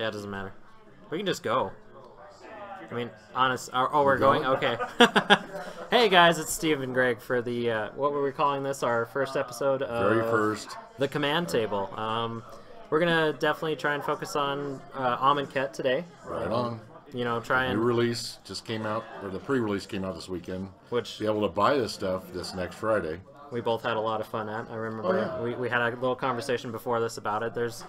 Yeah, it doesn't matter. We can just go. I mean, honest. Oh, we're, going? Okay. hey guys, it's Steve and Greg for the uh, what were we calling this? Our first episode of Very first. the command table. Um, we're gonna definitely try and focus on uh, Amonkhet today. Right on. You know, try New and release just came out, or the pre-release came out this weekend. which Be able to buy this stuff this next Friday. we both had a lot of fun at. I remember Oh, yeah. we, we had a little conversation before this about it. There's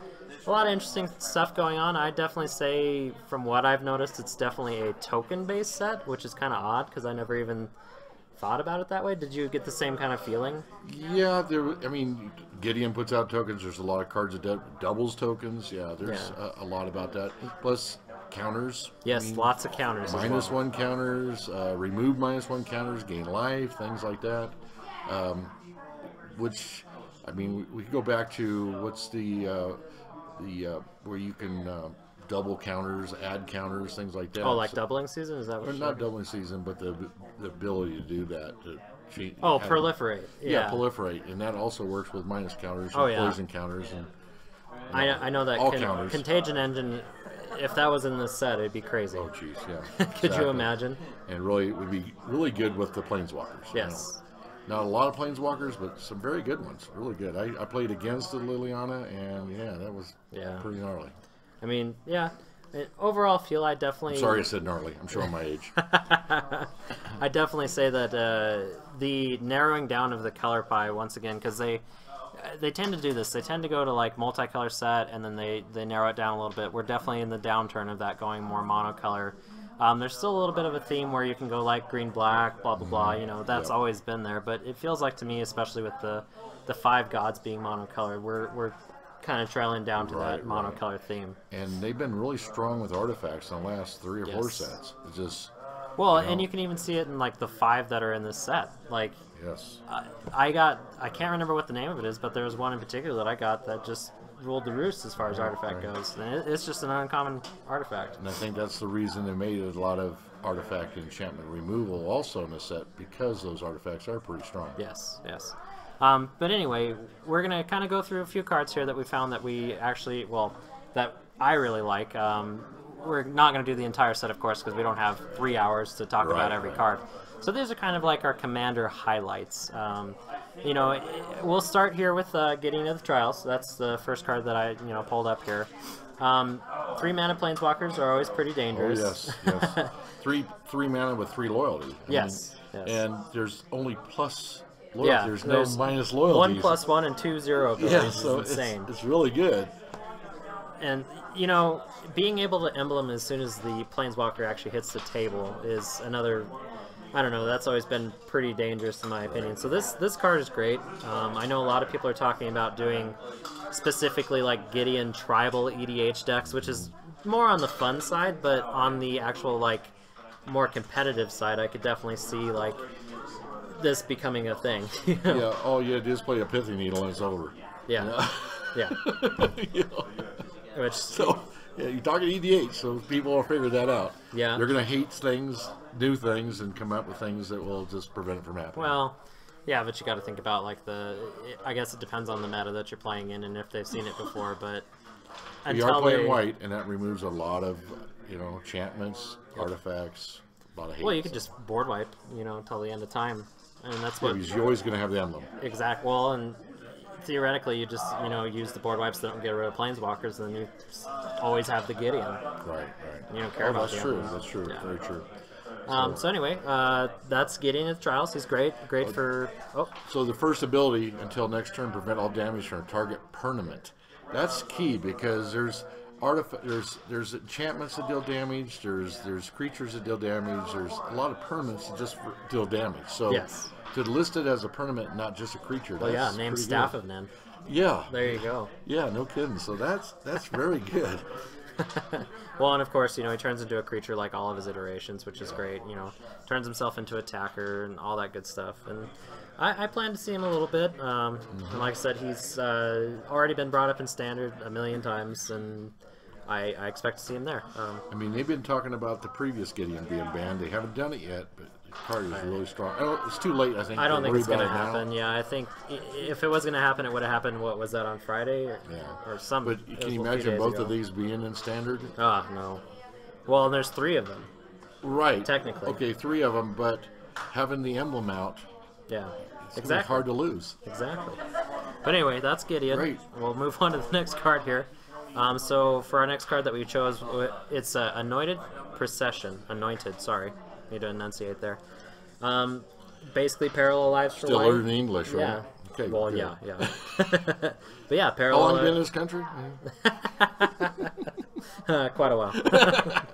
a lot of interesting stuff going on. I definitely say, from what I've noticed, it's definitely a token-based set, which is kind of odd because I never even thought about it that way. Did you get the same kind of feeling? Yeah, there. I mean, Gideon puts out tokens. There's a lot of cards that doubles tokens. Yeah, there's Yeah. A, a lot about that. Plus counters. I Yes, mean, lots of counters. minus well. one counters, uh, remove minus one counters, gain life, things like that. Um, which, I mean, we, we could go back to what's the uh, the uh, where you can uh, double counters, add counters, things like that. Oh, like So- doubling season? Is that or what? not doubling season, but the the ability to do that. To cheat, Oh, proliferate. Yeah, Yeah, proliferate, and that also works with minus counters and Oh, yeah. poison counters and I, I know that All con- counters. Contagion Engine. If that was in this set, it'd be crazy. oh jeez, yeah. Could exactly. you imagine? And really, it would be really good with the planeswalkers. Yes. Not a lot of planeswalkers, but some very good ones. Really good. I, I played against the Liliana, and yeah, that was Yeah. pretty gnarly. I mean, yeah. Overall, feel I definitely. Sorry, I said gnarly. I'm showing my age. I definitely say that uh, the narrowing down of the color pie once again because they they tend to do this. They tend to go to like multicolor set and then they they narrow it down a little bit. We're definitely in the downturn of that, going more monocolor. Um, there's still a little bit of a theme where you can go like green black, blah blah blah. You know that's Yep. always been there, but it feels like to me, especially with the the five gods being monocolored, we're we're kind of trailing down to that Right, right. monocolor theme. and they've been really strong with artifacts in the last three or four sets. It's just, Well, You and you can even see it in like the five that are in this set. Like yes. I, I got I can't remember what the name of it is, but there was one in particular that I got that just ruled the roost as far as artifact right. goes. And it's just an uncommon artifact. And I think that's the reason they made a lot of artifact enchantment removal also in the set because those artifacts are pretty strong. Yes, yes. Um, but anyway, we're gonna kind of go through a few cards here that we found that we actually well that I really like. Um, we're not gonna do the entire set, of course, because we don't have three hours to talk Right, about every right. card. So these are kind of like our commander highlights. Um, you know, we'll start here with uh, Gideon of the Trials. That's the first card that I you know pulled up here. Um, three mana planeswalkers are always pretty Oh dangerous. yes, yes. three three mana with three loyalty. I mean, Yes, yes. And there's only plus loyalty. Yeah, there's no there's minus loyalty. One plus one and two zero abilities Yeah, so it's, insane. it's really good. And you know, being able to emblem as soon as the planeswalker actually hits the table is another. I don't know. That's always been pretty dangerous in my opinion. So this this card is great. Um, I know a lot of people are talking about doing specifically like Gideon tribal EDH decks, which is more on the fun side, but on the actual like more competitive side, I could definitely see like this becoming a thing. you know? Yeah, all you do is play a Pithing Needle and it's over. Yeah. Yeah. You know? Which So yeah, you're talking EDH, so people will figure that out. Yeah. They're gonna hate things, do things, and come up with things that will just prevent it from happening. Well, yeah, but you got to think about like the. I guess it depends on the meta that you're playing in and if they've seen it before. But we are playing they, white, and that removes a lot of, you know, enchantments, artifacts, a lot of hate. Well, you could just board wipe, you know, until the end of time, and that's what because you're always gonna have the emblem. exact. Well, and theoretically, you just you know use the board wipes that don't get rid of planeswalkers, and then you always have the Gideon. Right, right. You don't care oh, about that's true. That's true. Yeah. Very true. Um, so anyway, uh, that's Gideon at the trials. He's great, great for. Oh, So the first ability until next turn prevent all damage from a target permanent. That's key because there's artif- there's there's enchantments that deal damage. There's there's creatures that deal damage. There's a lot of permanents that just deal damage. So Yes. to list it as a permanent, not just a creature. well, yeah, name Staff good. of Nin. Yeah, There you go. yeah, no kidding. So that's that's very good. Well, and of course, you know, he turns into a creature like all of his iterations, which is great. You know, turns himself into a attacker and all that good stuff. And I, I plan to see him a little bit. Um, and like I said, he's uh, already been brought up in standard a million times, and I, I expect to see him there. Um, I mean, they've been talking about the previous Gideon being banned. They haven't done it yet, but card is really strong. Oh, it's too late, I think. I don't think it's going to now. happen. Yeah, I think if it was going to happen, it would have happened. What was that on Friday or, Yeah. or some? But can you imagine both ago. of these being in standard? Ah, no. Well, and there's three of them. Right. Technically. Okay, three of them, but having the emblem out, Yeah, it's exactly. hard to lose. Exactly. But anyway, that's Gideon. Great. We'll move on to the next card here. Um, so for our next card that we chose, it's uh, Anointed Procession. Anointed, sorry. Need to enunciate there. Um, basically, parallel lives for Still white. learning English, right? Yeah. Okay. well, good. yeah, yeah. but yeah, How parallel. long you been in this country? uh, quite a while.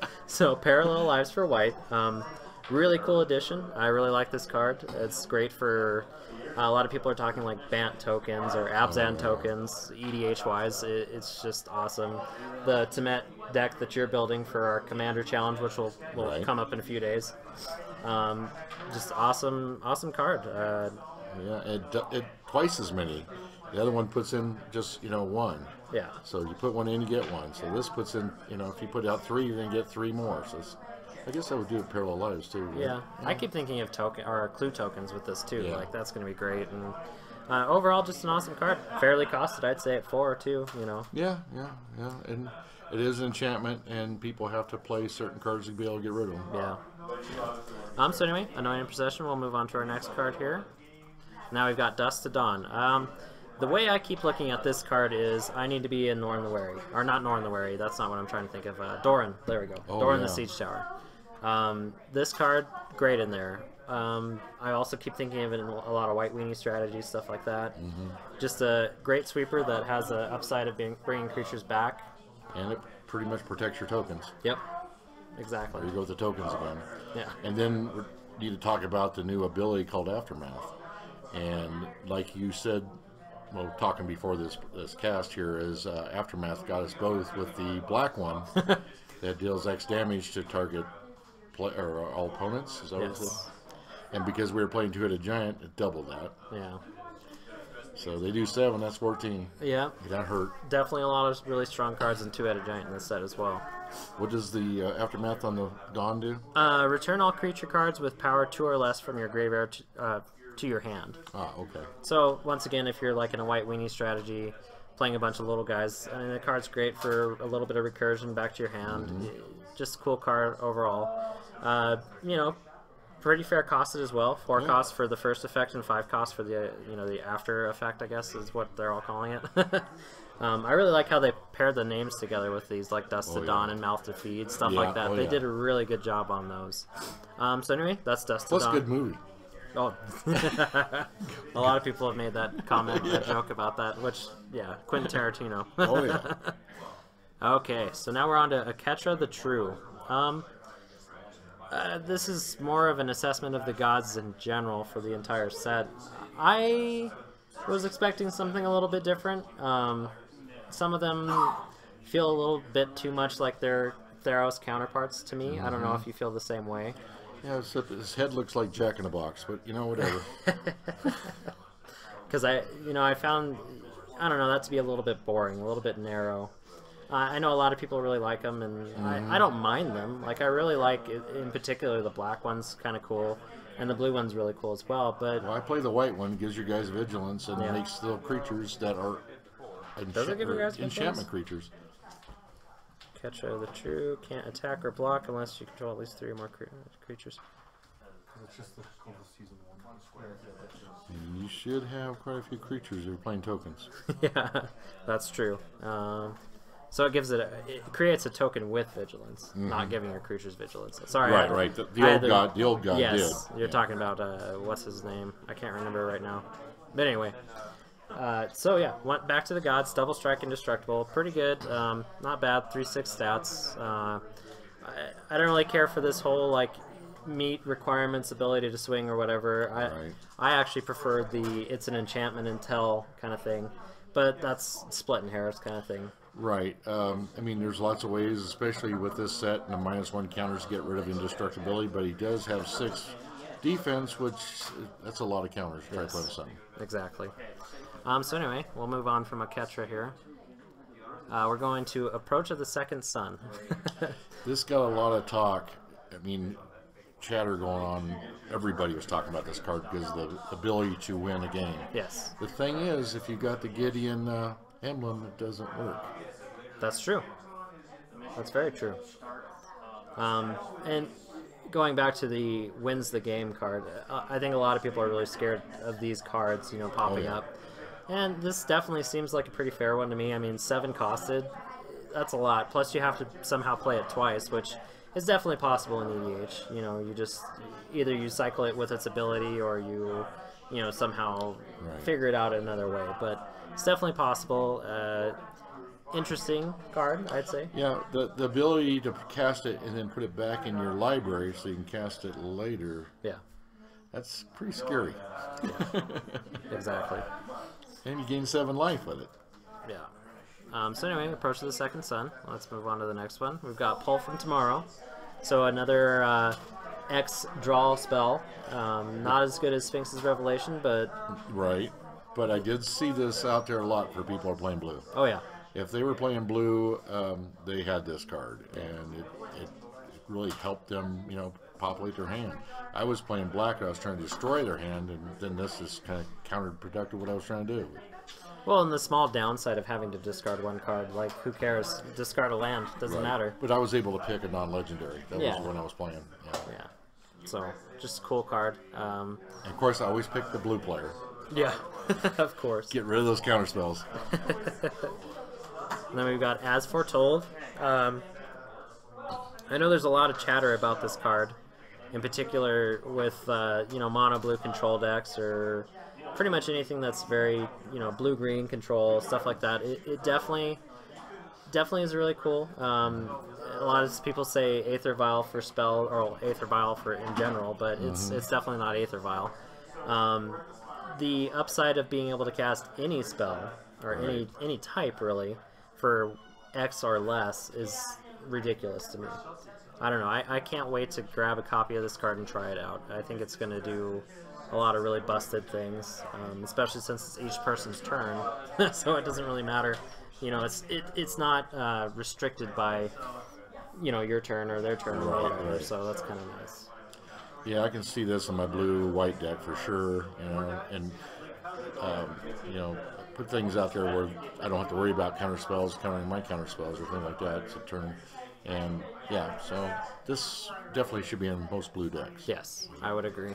so Parallel Lives for White, um, really cool addition. I really like this card. It's great for uh, a lot of people are talking like Bant tokens or Abzan tokens, EDH wise. It, it's just awesome. The Temet deck that you're building for our Commander Challenge, which will, will Right. come up in a few days. Um, just awesome, awesome card. Uh, Yeah, it, it twice as many. The other one puts in just you know one. yeah. So you put one in, you get one. So this puts in, you know, if you put out three, you're gonna get three more. So it's, I guess I would do it parallel lives too. right? Yeah, I keep thinking of token or clue tokens with this too. Yeah. Like that's going to be great, and uh, overall, just an awesome card. Fairly costed, I'd say at four or two. You know, Yeah, yeah, yeah. And it is an enchantment, and people have to play certain cards to be able to get rid of them. yeah. Um. So anyway, Anointed Procession. We'll move on to our next card here. Now we've got Dusk to Dawn. Um, the way I keep looking at this card is I need to be in Norn the Wary, or not Norn the Wary. That's not what I'm trying to think of. Uh, Doran. There we go. Oh, Doran the. Siege Tower. Um, this card, great in there. Um, I also keep thinking of it in a lot of white weenie strategies, stuff like that. Mm-hmm. Just a great sweeper that has the upside of being, bringing creatures back. And it pretty much protects your tokens. Yep, exactly. There you go with the tokens again. Yeah, And then we need to talk about the new ability called Aftermath. And like you said, well, talking before this this cast here is uh, Aftermath got us both with the black one that deals X damage to target play, or all opponents. Is that what it yes, And because we were playing two-headed giant, it doubled that. yeah, So they do seven. That's fourteen. yeah. That hurt. Definitely a lot of really strong cards and two-headed giant in this set as well. What does the uh, Aftermath on the Dawn do? Uh, return all creature cards with power two or less from your graveyard to, uh, to your hand. Ah, okay. So once again, if you're like in a white weenie strategy, playing a bunch of little guys, I mean the card's great for a little bit of recursion back to your hand. Just a cool card overall. Uh, you know, pretty fair costed as well. Four Yeah. costs for the first effect and five costs for the you know the after effect. I guess is what they're all calling it. um, I really like how they paired the names together with these like Dusk Oh, to yeah. Dawn and Mouth to Feed stuff Yeah, like that. oh, they did a really good job on those. Um, so anyway, that's Dusk Plus, to a Dawn. good movie. Oh, a lot of people have made that comment, that joke about that. Which, yeah, Quentin Tarantino. Oh yeah. okay, so now we're on to Oketra the True. Um, uh, this is more of an assessment of the gods in general for the entire set. I was expecting something a little bit different. Um, some of them feel a little bit too much like their Theros counterparts to me. I don't know if you feel the same way. Yeah, except his head looks like Jack in the Box, but you know, whatever. because I, you know, I found, I don't know, that to be a little bit boring, a little bit narrow. Uh, I know a lot of people really like them, and I, I don't mind them. Like I really like, in particular, the black one's kind of cool, and the blue one's really cool as well. But well, I play the white one, gives you guys vigilance, and Yeah. makes little creatures that are Does it give you guys enchantment creatures. Ketcha the True can't attack or block unless you control at least three or more cre- creatures. It's just the called the season one. And you should have quite a few creatures if you're playing tokens. yeah, that's true. Um, so it gives it, a, it creates a token with vigilance, not giving your creatures vigilance. Sorry, I right, to- right. The, the old to- god, the old god yes, did. you're Yeah. talking about uh, what's his name? I can't remember right now. But anyway, uh, so yeah, went back to the gods. Double strike, indestructible, pretty good. Um, not bad. Three six stats. Uh, I, I don't really care for this whole like meet requirements, ability to swing or whatever. I Right. I actually prefer the it's an enchantment until kind of thing, but that's splitting hairs kind of thing. Right. Um, I mean, there's lots of ways, especially with this set and the minus one counters, to get rid of indestructibility. But he does have six defense, which that's a lot of counters. to Try to play with something. Exactly. Um, so anyway, we'll move on from Oketra here. Uh, we're going to Approach of the Second Sun. This got a lot of talk. I mean, chatter going on everybody was talking about this card because of the ability to win a game. Yes, The thing is, if you got the Gideon uh, emblem, it doesn't work. that's true. That's very true. Um, and going back to the wins the game card, uh, I think a lot of people are really scared of these cards, you know, popping yeah. up. And this definitely seems like a pretty fair one to me. I mean, seven costed, that's a lot. Plus, you have to somehow play it twice, which is definitely possible in EDH. You know, you just either you cycle it with its ability or you, you know, somehow Right. figure it out another way. But it's definitely possible. Uh, interesting card, I'd say. Yeah, the, the ability to cast it and then put it back in your library so you can cast it later, Yeah, that's pretty scary. exactly. And you gain seven life with it. Yeah. Um, so anyway, approach to the second sun. Let's move on to the next one. We've got pull from tomorrow. So another uh, X draw spell. Um, not as good as Sphinx's Revelation, but Right. But I did see this out there a lot for people who are playing blue. oh yeah, If they were playing blue, um, they had this card, and it, it, really helped them, you know, populate their hand. I was playing black, and I was trying to destroy their hand, and then this is kind of counterproductive what I was trying to do. Well, and the small downside of having to discard one card, like who cares? Discard a land, doesn't Right. matter. But I was able to pick a non-legendary. That Yeah. was when I was playing. Yeah. Yeah. So just a cool card. Um, And of course, I always pick the blue player. Yeah, of course. Get rid of those counter spells. And then we've got As Foretold. Um, I know there's a lot of chatter about this card, in particular with uh, you know mono blue control decks or pretty much anything that's very you know blue green control stuff like that. It, it definitely definitely is really cool. Um, a lot of people say Aether Vial for spell or Aether Vial for in general, but it's it's definitely not Aether Vial. Um, the upside of being able to cast any spell or any any type really for X or less is ridiculous to me. I don't know. I, I can't wait to grab a copy of this card and try it out. I think it's going to do a lot of really busted things, um, especially since it's each person's turn, so it doesn't really matter. You know, it's it, it's not uh, restricted by you know your turn or their turn or whatever. So that's kind of nice. Yeah, I can see this in my blue-white deck for sure. You know, and um, you know, put things out there where I don't have to worry about counter spells, countering my counter spells or things like that. A turn, and yeah, so this definitely should be in most blue decks. Yes, I would agree.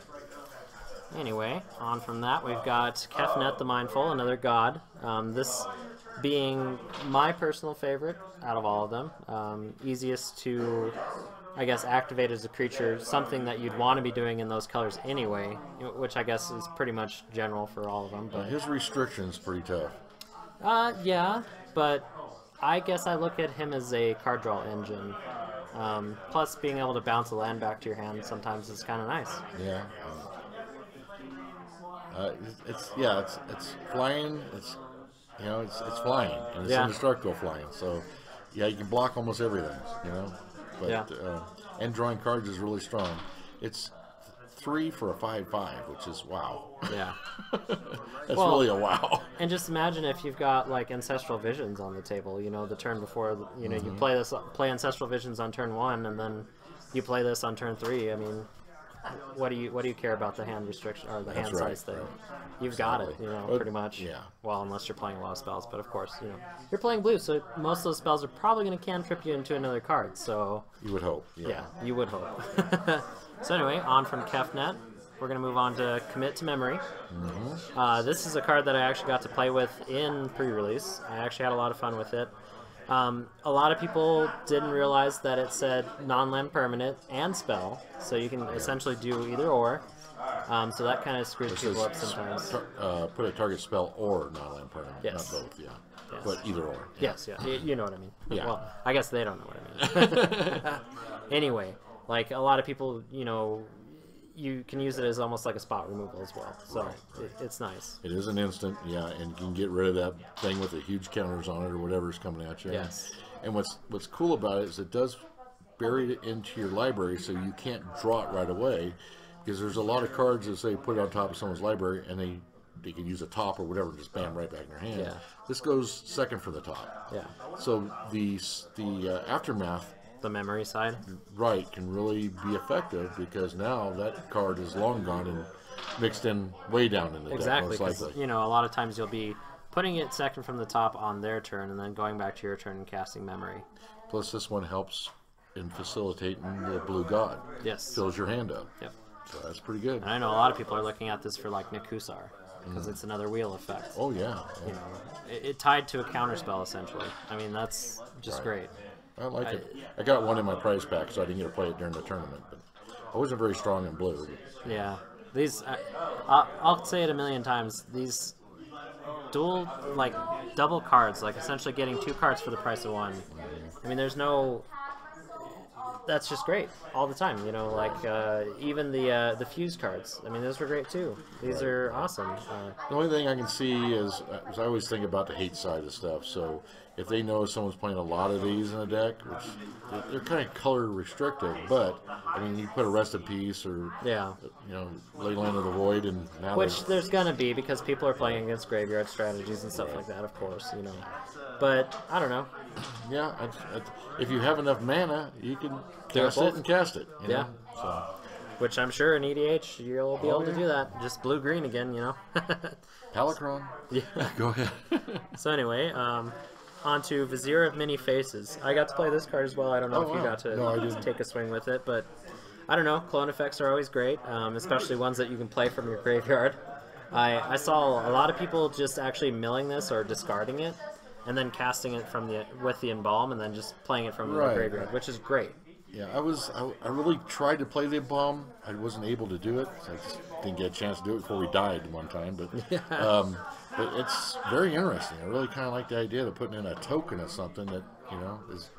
Anyway, on from that, we've got Kefnet the Mindful, another god. Um, this being my personal favorite out of all of them. Um, easiest to, I guess, activate as a creature, something that you'd want to be doing in those colors anyway, which I guess is pretty much general for all of them. Uh, But his restrictions pretty tough. uh, yeah, but I guess I look at him as a card draw engine. Um, plus, being able to bounce a land back to your hand sometimes is kind of nice. Yeah. Uh, it's, it's yeah, it's it's flying. It's you know, it's it's flying and it's Yeah. indestructible flying. So yeah, you can block almost everything. You know, but Yeah. uh, and drawing cards is really strong. It's three for a five-five, which is wow. Yeah. That's Well- really a wow. And just imagine if you've got like ancestral visions on the table. You know, the turn before. You know, Mm-hmm. you play this, play ancestral visions on turn one, and then you play this on turn three. I mean, what do you what do you care about the hand restriction or the That's hand right, size thing? right. You've got it. You know, But- pretty much. yeah. Well, unless you're playing a lot of spells, but of course, you know, you're playing blue, so most of those spells are probably going to cantrip you into another card. So You would hope. Yeah. yeah, you would hope. so anyway, on from Kefnet, we're gonna move on to Commit to Memory. Uh, this is a card that I actually got to play with in pre-release. I actually had a lot of fun with it. Um, a lot of people didn't realize that it said non-land permanent and spell, so you can essentially do either or. Um, so that kind of screws It people up sometimes. uh, put a target spell or non-land permanent, Yes. not both. Yeah. Yes. But either or. Yes, yeah, y- you know what I mean. Yeah. Well, I guess they don't know what I mean. anyway, like a lot of people, you know, you can use it as almost like a spot removal as well. So it, it's nice. It is an instant, yeah, and you can get rid of that thing with the huge counters on it or whatever's coming at you. Yes. And what's what's cool about it is it does bury it into your library, so you can't draw it right away, because there's a lot of cards that say put it on top of someone's library, and they they can use a top or whatever, and just bam right back in their hand. Yeah. This goes second for the top. Yeah. So the the uh, aftermath the memory side. right can really be effective because now that card is long gone and mixed in way down in the Exactly, deck likely. you know a lot of times you'll be putting it second from the top on their turn, and then going back to your turn and casting memory. Plus, this one helps in facilitating the blue god. Yes. Fills your hand up. Yep. So that's pretty good. And I know a lot of people are looking at this for like Nekusar because it's another wheel effect. Mm. Oh yeah, You know, it, it tied to a counter spell essentially. I mean, that's just Right. great. I like it. I got one in my prize pack, so I didn't get to play it during the tournament. But I wasn't very strong in blue. Yeah, these I, I'll, say it a million times. These dual like double cards, like essentially getting two cards for the price of one. I mean, there's no. That's just great all the time. You know, like uh, even the uh, the fuse cards. I mean, those were great too. These are awesome. Uh, The only thing I can see is, is I always think about the hate side of stuff. So if they know someone's playing a lot of these in a deck, which they're, they're kind of color restrictive, but I mean, you put a rest in peace or yeah. you know, Leyline of the Void, and now Which there's gonna be because people are playing against graveyard strategies and stuff like that, of course, you know. But I don't know. yeah, I, I, if you have enough mana, you can Do cast it and cast it. you Yeah. know? So, Which I'm sure in EDH you'll be Oh, able to do that. Just blue green again, you know. Palinchron. yeah. Go ahead. So anyway, um, on to Vizier of Many Faces. I got to play this card as well. I don't know Oh, if you got to No, take a swing with it, but I don't know. Clone effects are always great, um, especially ones that you can play from your graveyard. I, I saw a lot of people just actually milling this or discarding it, and then casting it from the with the embalm, and then just playing it from Right. the graveyard, which is great. Yeah, I was. I, I really tried to play the bomb. I wasn't able to do it. I just didn't get a chance to do it before we died one time. But, um, but it's very interesting. I really kind of like the idea of putting in a token of something that you know is.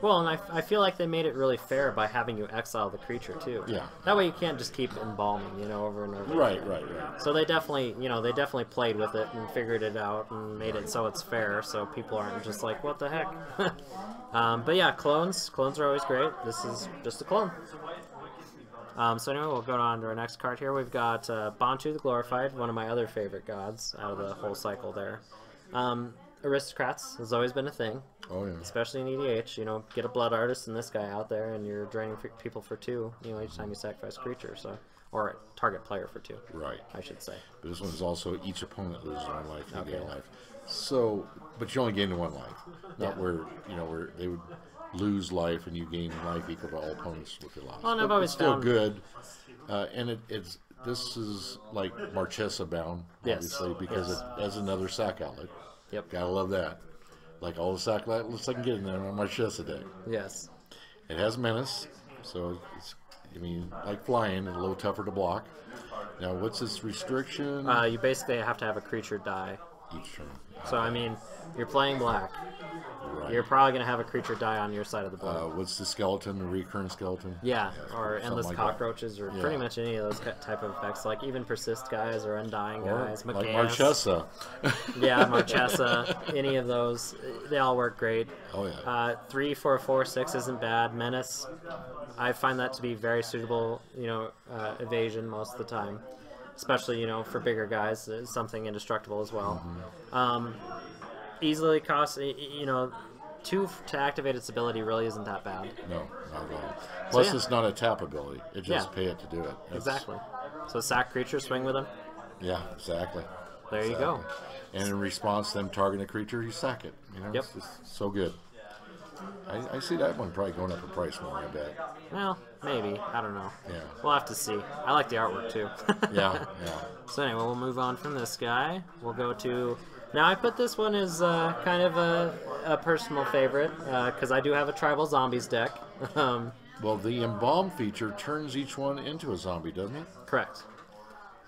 Well, and I, I feel like they made it really fair by having you exile the creature too. Yeah. That way you can't just keep embalming, you know, over and over. Right, right, right. So they definitely, you know, they definitely played with it and figured it out and made it so it's fair, so people aren't just like, what the heck. um, but yeah, clones, clones are always great. This is just a clone. Um, so anyway, we'll go on to our next card here. We've got uh, Bontu the Glorified, one of my other favorite gods out of the whole cycle there. Um, aristocrats has always been a thing, Oh yeah. especially in EDH. You know, get a blood artist and this guy out there, and you're draining people for two. You know, each time you sacrifice a creature, so or target player for two, Right. I should say. But this one's also each opponent loses one life, you gain life. So, but you only gain one life, not Yeah. where you know where they would lose life and you gain life equal to all opponents with your loss. Well, I've But always it's still good, uh, and it, it's this is like Marchesa bound, Yes. obviously, because Yes. it has another sack outlet. Yep. Gotta love that. Like all the sack outlets I can get in there on Marchesa deck. Yes. It has menace, so it's I mean like flying, it's a little tougher to block. Now, what's its restriction? Uh, you basically have to have a creature die. Each turn. So I mean, you're playing black. Right. You're probably gonna have a creature die on your side of the board. Uh, what's the skeleton? The recurrent skeleton? yeah, or endless like that. cockroaches, or Yeah. pretty much any of those type of effects. Like even persist guys or undying Or guys. like. Marchesa. Yeah, Marchesa. any of those, they all work great. Oh yeah. Uh, three, four, four, six isn't bad. Menace, I find that to be very suitable. You know, uh, evasion most of the time, especially you know for bigger guys, uh, something indestructible as well. Um, easily cost, y- y- you know, two to activate its ability really isn't that bad. no, not at all. Plus, yeah. it's not a tap ability. It just Yeah. pay it to do it. That's- Exactly. So sack creature, swing with them. Yeah, exactly. There you go. And in response to them targeting a creature, you sack it. You know, Yep. it's so good. I, I see that one probably going up in price more. I bet. Well, maybe. I don't know. Yeah. We'll have to see. I like the artwork too. Yeah, yeah. So anyway, we'll move on from this guy. We'll go to. Now I put this one as uh, kind of a, a personal favorite because I do have a tribal zombies deck. um, Well, the embalm feature turns each one into a zombie, doesn't it? correct.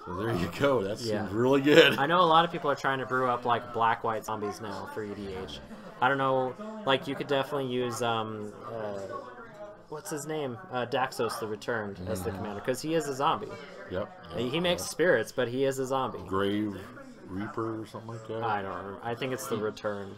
So there you go. That Yeah. seems really good. I know a lot of people are trying to brew up like black white zombies now for EDH. I don't know. Like you could definitely use um, uh, what's his name? Uh, Daxos the Returned as the commander because he is a zombie. Yep. yep. He makes spirits, but he is a zombie. Grave Reaper or something like that. I don't remember. I think it's the Return.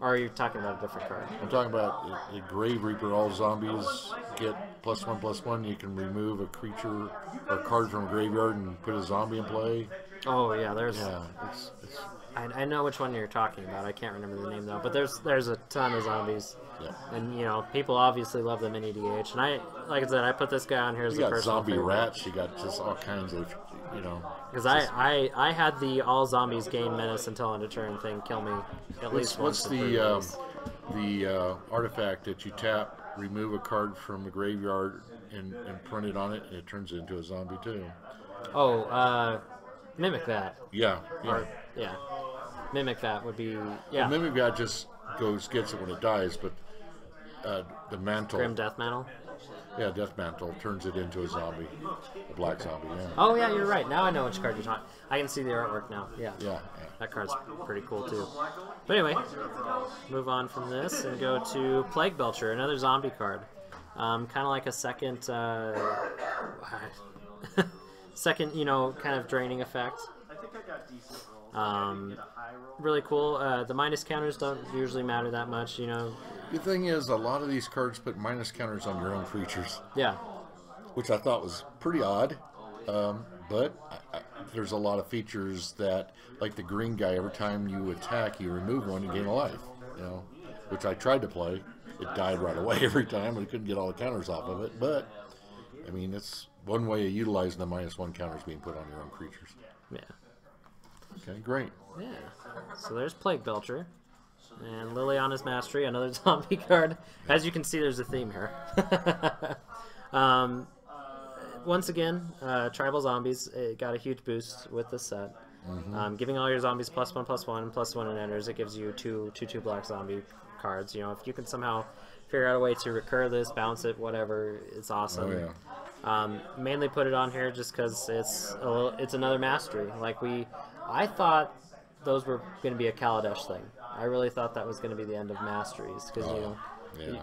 Or are you talking about a different card? I'm talking about the Grave Reaper. All zombies get plus one, plus one. You can remove a creature or card from a graveyard and put a zombie in play. Oh yeah, there's Yeah, it's, it's I, I know which one you're talking about. I can't remember the name though. But there's there's a ton of zombies, Yeah. and you know people obviously love the mini DH. And I, like I said, I put this guy on here as You a got personal zombie favorite. rats. You got just all kinds of, you know. Because I, I, I had the all zombies gain menace until end of turn thing kill me at What's, least once. what's the um, the uh, artifact that you tap, remove a card from the graveyard, and, and print it on it, and it turns it into a zombie too? Oh, uh, Mimic Vat. Yeah, yeah. Or yeah, Mimic Vat would be yeah. Mimic God just goes gets it when it dies, but uh, the mantle, Grim Death Mantle. yeah, death mantle turns it into a zombie, a black zombie. Yeah, Oh yeah, you're right. Now I know which card you're talking. I can see the artwork now. Yeah. yeah, yeah. That card's pretty cool too. But anyway, move on from this and go to Plague Belcher, another zombie card. Um, kind of like a second, uh, second, you know, kind of draining effect. Um, really cool. Uh, the minus counters don't usually matter that much, you know. The thing is, a lot of these cards put minus counters on your own creatures, Yeah, which I thought was pretty odd. Um, but I, I, there's a lot of features that, like the green guy, every time you attack, you remove one and gain a life. You know, which I tried to play. It died right away every time. We couldn't get all the counters off of it. But I mean, it's one way of utilizing the minus one counters being put on your own creatures. Okay, great. yeah. So there's Plague Belcher. And Liliana's Mastery, another zombie card. As you can see, there's a theme here. um, once again, uh, Tribal Zombies it got a huge boost with this set. Um, giving all your zombies plus one, plus one, plus one and enters, it gives you two, two, two black zombie cards. You know, if you can somehow figure out a way to recur this, bounce it, whatever, it's awesome. Oh yeah. Um, mainly put it on here just because it's a little, it's another mastery. Like we, I thought those were going to be a Kaladesh thing. I really thought that was going to be the end of masteries because you know, Yeah.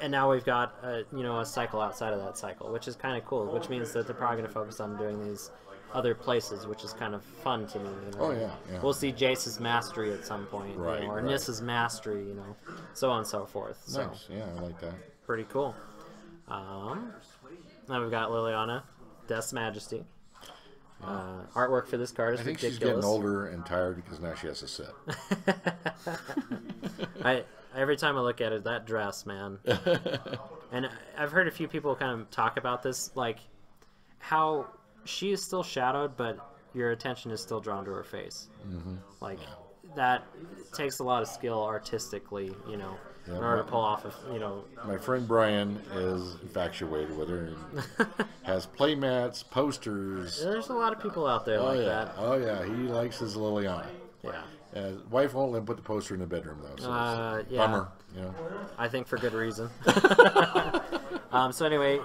and now we've got a, you know a cycle outside of that cycle, which is kind of cool. Which means that they're probably going to focus on doing these other places, which is kind of fun to me. You know? Oh, yeah, yeah. We'll see Jace's mastery at some point, you know, or right. Nissa's mastery, you know, so on and so forth. So Nice. Yeah, I like that. pretty cool. Um, now we've got Liliana, Death's Majesty. Uh, artwork for this card is I think ridiculous. she's getting older and tired because now she has to sit. I every time I look at it, that dress, man. and I've heard a few people kind of talk about this, like how she is still shadowed, but your attention is still drawn to her face. Mm-hmm. Like that takes a lot of skill artistically, you know, in Yeah, order to pull off, a, you know. My friend Brian is infatuated with her and has play mats, posters. There's a lot of people out there Oh like yeah, that. oh yeah. He likes his Liliana. Yeah. Uh, wife won't let him put the poster in the bedroom though. So it's Uh, yeah. bummer. You know. I think for good reason. um, so anyway,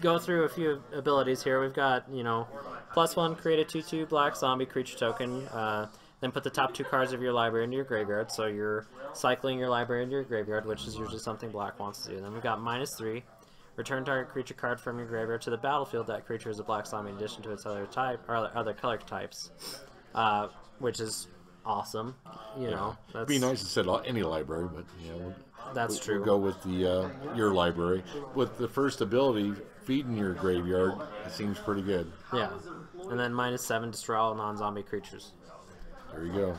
go through a few abilities here. We've got you know, plus one, create a two-two black zombie creature token. Uh, then put the top two cards of your library into your graveyard. So you're cycling your library into your graveyard, which is usually something black wants to do. Then we've got minus three. Return target creature card from your graveyard to the battlefield. That creature is a black zombie in addition to its other type or other, color types, uh, which is awesome. You know, It'd be nice to set any library, but you know. That's we'll- true. We'll go with the uh, your library with the first ability, feeding your graveyard. It seems pretty good. Yeah. And then minus seven, destroy all non-zombie creatures. There you go.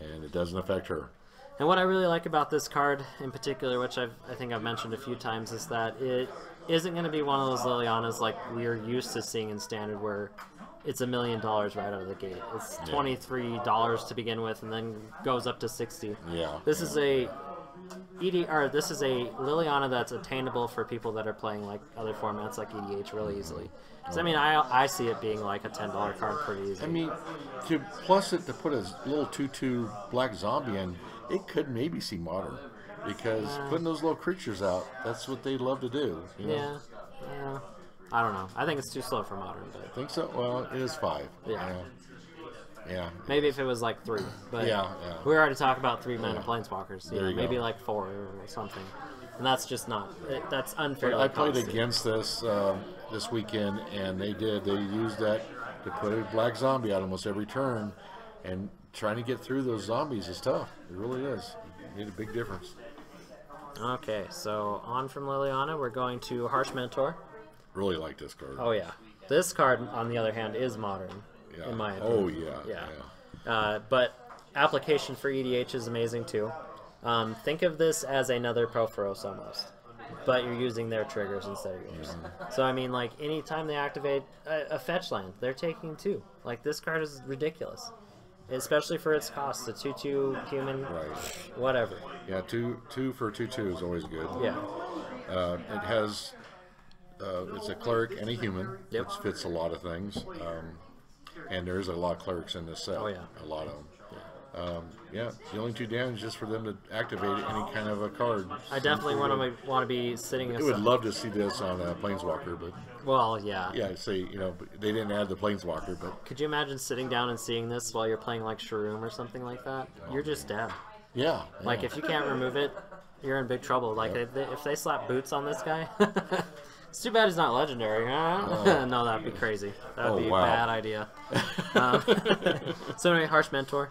And it doesn't affect her. And what I really like about this card in particular, which I've, I think I've mentioned a few times, is that it isn't going to be one of those Lilianas like we're used to seeing in Standard where it's a million dollars right out of the gate. It's $23 to begin with and then goes up to 60 Yeah. This is a ED, or this is a Liliana that's attainable for people that are playing like other formats like EDH really easily. 'Cause, I mean, I, I see it being like a $10 card pretty easy. I mean, to plus it to put a little two-two black zombie in, it could maybe see modern, because putting those little creatures out, that's what they love to do. You know? yeah, yeah. I don't know. I think it's too slow for modern, but I Think so? Well, it is five. Yeah. Yeah. Yeah. maybe if it was like three. But Yeah, yeah. we already talked about three mana Yeah. planeswalkers. You There know, you maybe go. like four or something, and that's just not. It, that's unfair. I played against this um, this weekend, and they did. They used that to put a black zombie out almost every turn, and trying to get through those zombies is tough. It really is. It made a big difference. Okay, so on from Liliana, we're going to Harsh Mentor. Really like this card. Oh yeah, this card on the other hand is modern, yeah. in my oh opinion. yeah. yeah. Uh, but application for EDH is amazing too. Um, think of this as another Purphoros almost, but you're using their triggers instead of yours. So I mean, like anytime they activate a, a fetch land, they're taking two. Like this card is ridiculous, especially for its cost. The two-two human, Right. whatever. Yeah, two two for two two is always good. Yeah, Uh, it has uh, it's a cleric and a human, Yep. which fits a lot of things. Um, and there's a lot of clerics in this set. Oh, yeah. a lot of them. Um, yeah, dealing two damage just for them to activate any kind of a card. I definitely want to want to be sitting. I would love to see this on a Planeswalker, but Well, yeah. yeah, say you know they didn't add the Planeswalker, but Could you imagine sitting down and seeing this while you're playing like Shroom or something like that? You're just dead. yeah, Like if you can't remove it, you're in big trouble. Like if, they, if they slap boots on this guy, it's too bad he's not legendary. Huh? no, that'd be crazy. That'd Oh, be a wow. bad idea. um, so anyway, harsh mentor.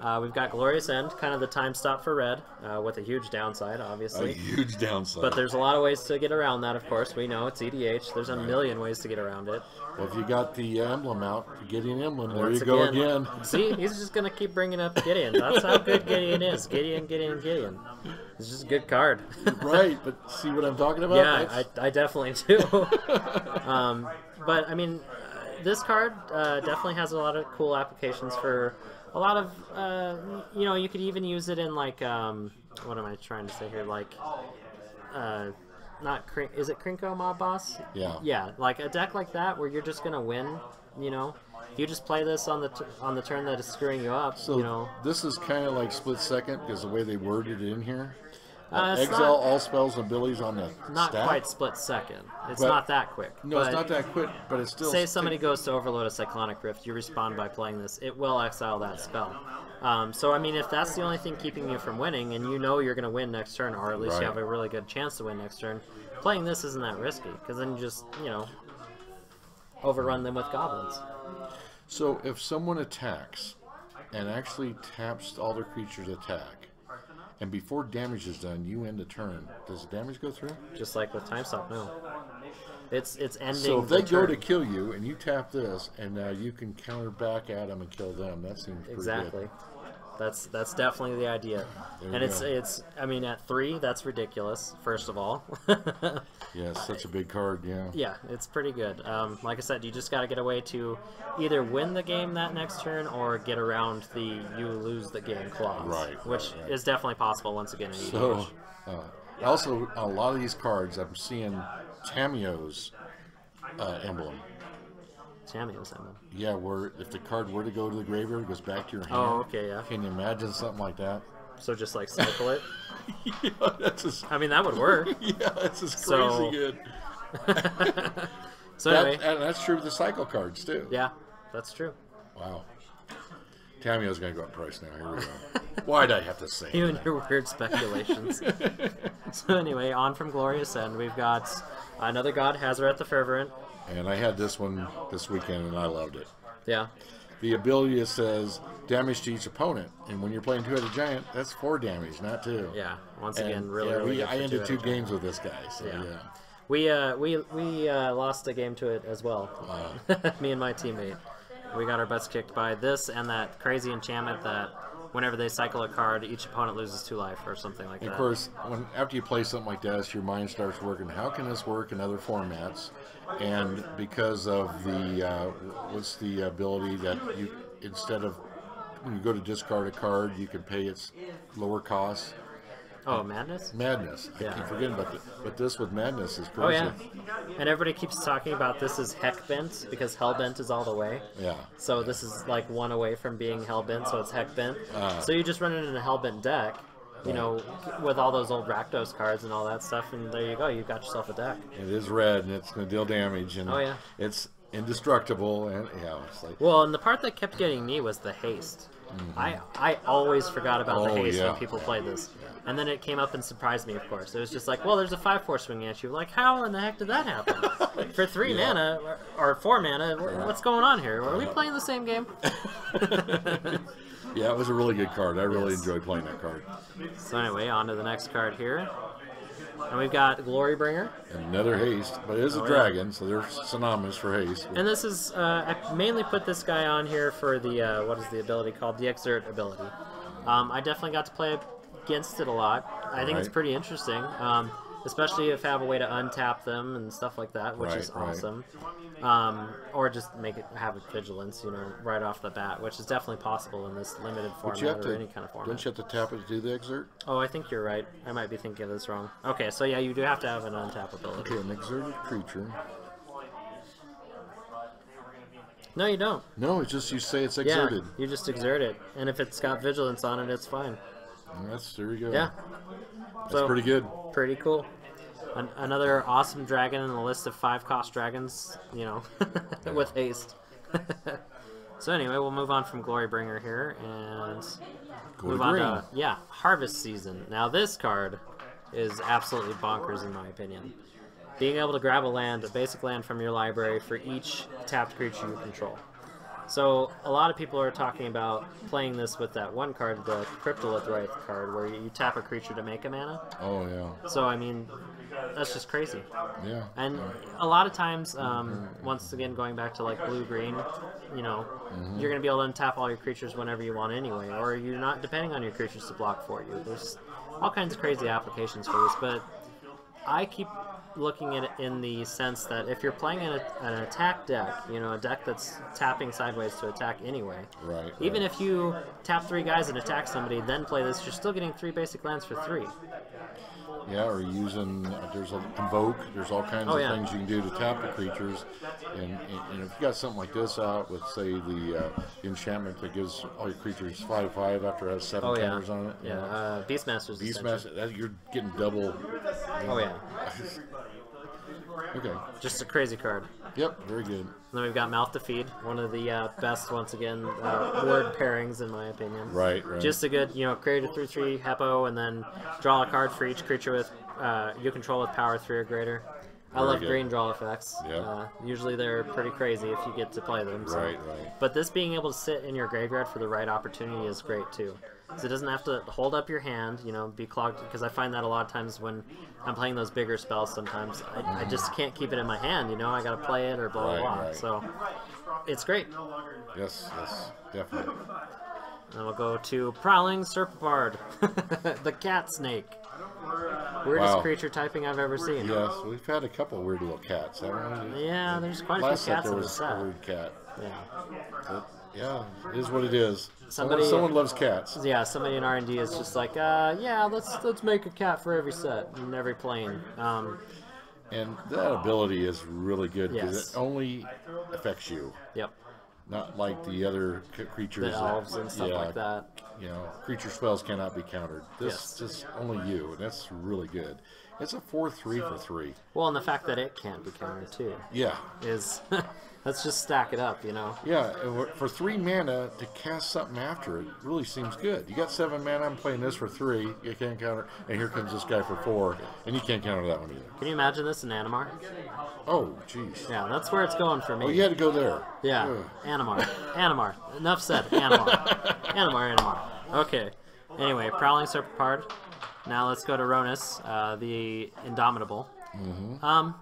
Uh, we've got Glorious End, kind of the time stop for red, uh, with a huge downside, obviously. a huge downside. But there's a lot of ways to get around that, of course. We know it's EDH. There's a million ways to get around it. well, if you got the emblem out, Gideon emblem, there Once you go again. See, he's just gonna keep bringing up Gideon. That's how good Gideon is. Gideon, Gideon, Gideon. It's just a good card. right, but see what I'm talking about? yeah, I, I definitely do. um, but I mean, uh, this card uh, definitely has a lot of cool applications for a lot of. Uh, you know, you could even use it in like um, what am I trying to say here? Like, uh, not Krin- is it Krenko Mob Boss? Yeah. Yeah, like a deck like that where you're just gonna win. You know, if you just play this on the t- on the turn that is screwing you up. So you know, this is kind of like split second because the way they worded it in here. Uh, exile not- all spells and abilities on the not stack. quite split second. It's But- not that quick. No, it's not that quick, but it's still. Say somebody goes to overload a Cyclonic Rift, you respond by playing this. It will exile that spell. Um, so I mean, if that's the only thing keeping you from winning, and you know you're going to win next turn, or at least Right. you have a really good chance to win next turn, playing this isn't that risky because then you just you know overrun them with goblins. So if someone attacks and actually taps all their creatures attack, and before damage is done, you end the turn, does the damage go through? Just like with time stop, no. It's it's ending. So if the they go turn. to kill you and you tap this, and now you can counter back at them and kill them, that seems pretty Exactly. good. That's that's definitely the idea. There and it's go. it's I mean at three that's ridiculous. First of all. Yeah, such a big card. Yeah. Yeah, it's pretty good. Um, like I said, you just got to get a way to either win the game that next turn or get around the you lose the game clause. Right, Which right. is definitely possible once again in So, uh, also a lot of these cards, I'm seeing Tamiyo's uh, emblem. Tammy's emblem. Yeah, where if the card were to go to the graveyard, it goes back to your oh, hand. Oh, okay, yeah. Can you imagine something like that? So just like cycle it. yeah, that's just, I mean, that would work. yeah, that's just crazy So- good. So That, anyway, and that's true with the cycle cards too. yeah, that's true. Wow. Tamiyo's gonna go up price now. Here we go. Why'd I have to say? You and your weird speculations. so anyway, on from Glorious End, we've got another god, Hazoret the Fervent. And I had this one this weekend, and I loved it. Yeah, The ability says damage to each opponent, and when you're playing two-headed giant, that's four damage, not two. yeah. Once And, again, really, yeah, really we, I ended two games with this guy. So Yeah. yeah. We uh we we uh, lost a game to it as well. Me and my teammate. We got our butts kicked by this and that crazy enchantment that whenever they cycle a card, each opponent loses two life or something like And that. of course, when after you play something like this, your mind starts working. How can this work in other formats? And because of the uh, what's the ability that you instead of when you go to discard a card, you can pay its lower cost. oh, madness. Madness. I Yeah. keep forgetting about it. But this with madness is crazy. Oh yeah. And everybody keeps talking about this as Heckbent because Hellbent is all the way. Yeah. So this is like one away from being Hellbent, so it's Heckbent. Ah. so you just run it in a Hellbent deck, you know, with all those old Rakdos cards and all that stuff, and there you go, you've got yourself a deck. It is red and it's going to deal damage. And Oh, yeah. It's indestructible. And yeah, it's like Well, and the part that kept getting me was the haste. Mm-hmm. I I always forgot about the. Oh, haste yeah. when people played this, and then it came up and surprised me. Of course, it was just like, well, there's a five four swinging at you. Like, how in the heck did that happen? For three Yeah. mana or, or four mana, wh- what's going on here? Are we playing the same game? yeah, it was a really good card. I really Yes. enjoyed playing that card. So anyway, on to the next card here. And we've got Glorybringer. Another haste, but it is a Oh, yeah. dragon, so they're synonymous for haste. And this is, uh, I mainly put this guy on here for the, uh, what is the ability called? The Exert ability. Um, I definitely got to play against it a lot. I think it's pretty interesting, um, especially if I have a way to untap them and stuff like that, which Right, is right. awesome. Um, or just make it have it vigilance, you know, right off the bat, which is definitely possible in this limited format you have or to, any kind of format. don't you have to tap it to do the exert? Oh, I think you're right. I might be thinking of this wrong. Okay, so yeah, you do have to have an untap ability. Okay, an exerted creature. No, you don't. No, it's just you say it's exerted. Yeah, you just exert it, and if it's got vigilance on it, it's fine. That's there you go. Yeah, that's so- pretty good. pretty cool. An- another awesome dragon in the list of five cost dragons, you know, with haste. so anyway, we'll move on from Glorybringer here and Go move to on green. to yeah, Harvest Season. Now this card is absolutely bonkers in my opinion. Being able to grab a land, a basic land from your library for each tapped creature you control. So a lot of people are talking about playing this with that one card, the Cryptolith card, where you tap a creature to make a mana. Oh yeah, So I mean, that's just crazy. yeah. And a lot of times, um, once again, going back to like blue green, you know, you're going to be able to untap all your creatures whenever you want anyway, or you're not depending on your creatures to block for you. There's all kinds of crazy applications for this, but I keep looking at it in the sense that if you're playing an, an attack deck, you know, a deck that's tapping sideways to attack anyway, Right. even right. if you tap three guys and attack somebody, then play this, you're still getting three basic lands for three. Yeah, or using uh, there's a invoke. There's all kinds Oh, of yeah. things you can do to tap the creatures, and, and, and if you got something like this out with say the uh, enchantment that gives all your creatures five five after it has seven Oh yeah, counters on it. you yeah. know. Uh, Beastmasters. essentially. Beastmaster, that, you're getting double. Oh yeah, Okay. just a crazy card. Yep. Very good. And then we've got Mouth to Feed, one of the uh, best, once again, uh, word pairings in my opinion. Right. Right. Just a good, you know, create a 3 3 Hippo and then draw a card for each creature with uh, you control with power 3 or greater. I Very love good. green draw effects. Yeah. Uh, usually they're pretty crazy if you get to play them. So. Right, right. But this being able to sit in your graveyard for the right opportunity is great too. So it doesn't have to hold up your hand, you know, be clogged. Because I find that a lot of times when I'm playing those bigger spells, sometimes I, I just can't keep it in my hand. You know, I got to play it or blah blah Right, blah. right. So it's great. yes. Yes. Definitely. And we'll go to Prowling Serpopard, the cat snake. Weirdest Wow. creature typing I've ever seen. Yes. We've had a couple weird little cats, haven't we? Yeah, there's quite a Last few set cats there in the was set. a weird cat. Yeah. But, yeah. It is what it is. Somebody- someone, someone loves cats. Yeah, somebody in R and D is just like, uh, yeah, let's let's make a cat for every set and every plane. Um, And that ability is really good because Yes. it only affects you, yep, not like the other c- creatures. the that- and stuff yeah, like that. You know, creature spells cannot be countered. This Yes. just only you, and that's really good. It's a four-three for three. Well, and the fact that it can't be countered too Yeah, is let's just stack it up, you know. yeah. For three mana to cast something after it really seems good. You got seven mana. I'm playing this for three. You can't counter, and here comes this guy for four, and you can't counter that one either. Can you imagine this in Animar? Oh, jeez. Yeah, that's where it's going for me. Oh, you had to go there. Yeah, Ugh. Animar. Animar. Enough said. Animar. Animar, Animar. Okay. Anyway, Prowling Serpopard. Now let's go to Rhonas, uh, the Indomitable. Um,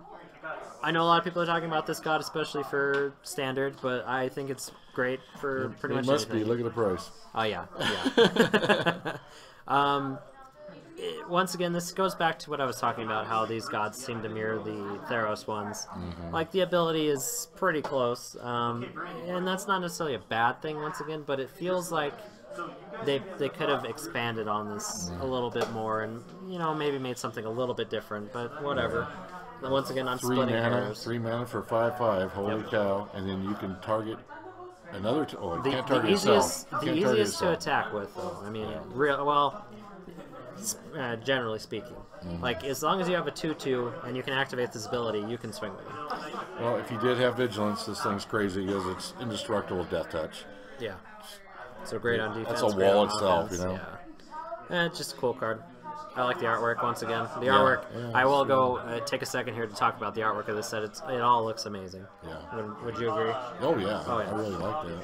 I know a lot of people are talking about this god, especially for Standard, but I think it's great for pretty It much must anything. be. Look at the price. Oh yeah, yeah. um, it- once again, this goes back to what I was talking about. How these gods seem to mirror the Theros ones. Like the ability is pretty close, um, and that's not necessarily a bad thing. Once again, but it feels like they they could have expanded on this a little bit more, and you know maybe made something a little bit different. But whatever. Once again, I'm Three splitting mana, three mana for five five. Holy Yep. cow! And then you can target another. T- oh, you The, can't the target easiest, yourself. the Can't target easiest to attack with, though. I mean, real well, uh, generally speaking, Mm-hmm. like as long as you have a two-two and you can activate this ability, you can swing with it. Well, if you did have vigilance, this thing's crazy because it's indestructible death touch. Yeah. So great on defense. That's a wall itself, offense, you know? Yeah. Eh, it's just a cool card. I like the artwork once again. The Yeah, artwork. yeah, I will go uh, take a second here to talk about the artwork of this set. It's, it all looks amazing. Yeah. Would, would you agree? Oh yeah, Oh, yeah. I really like that.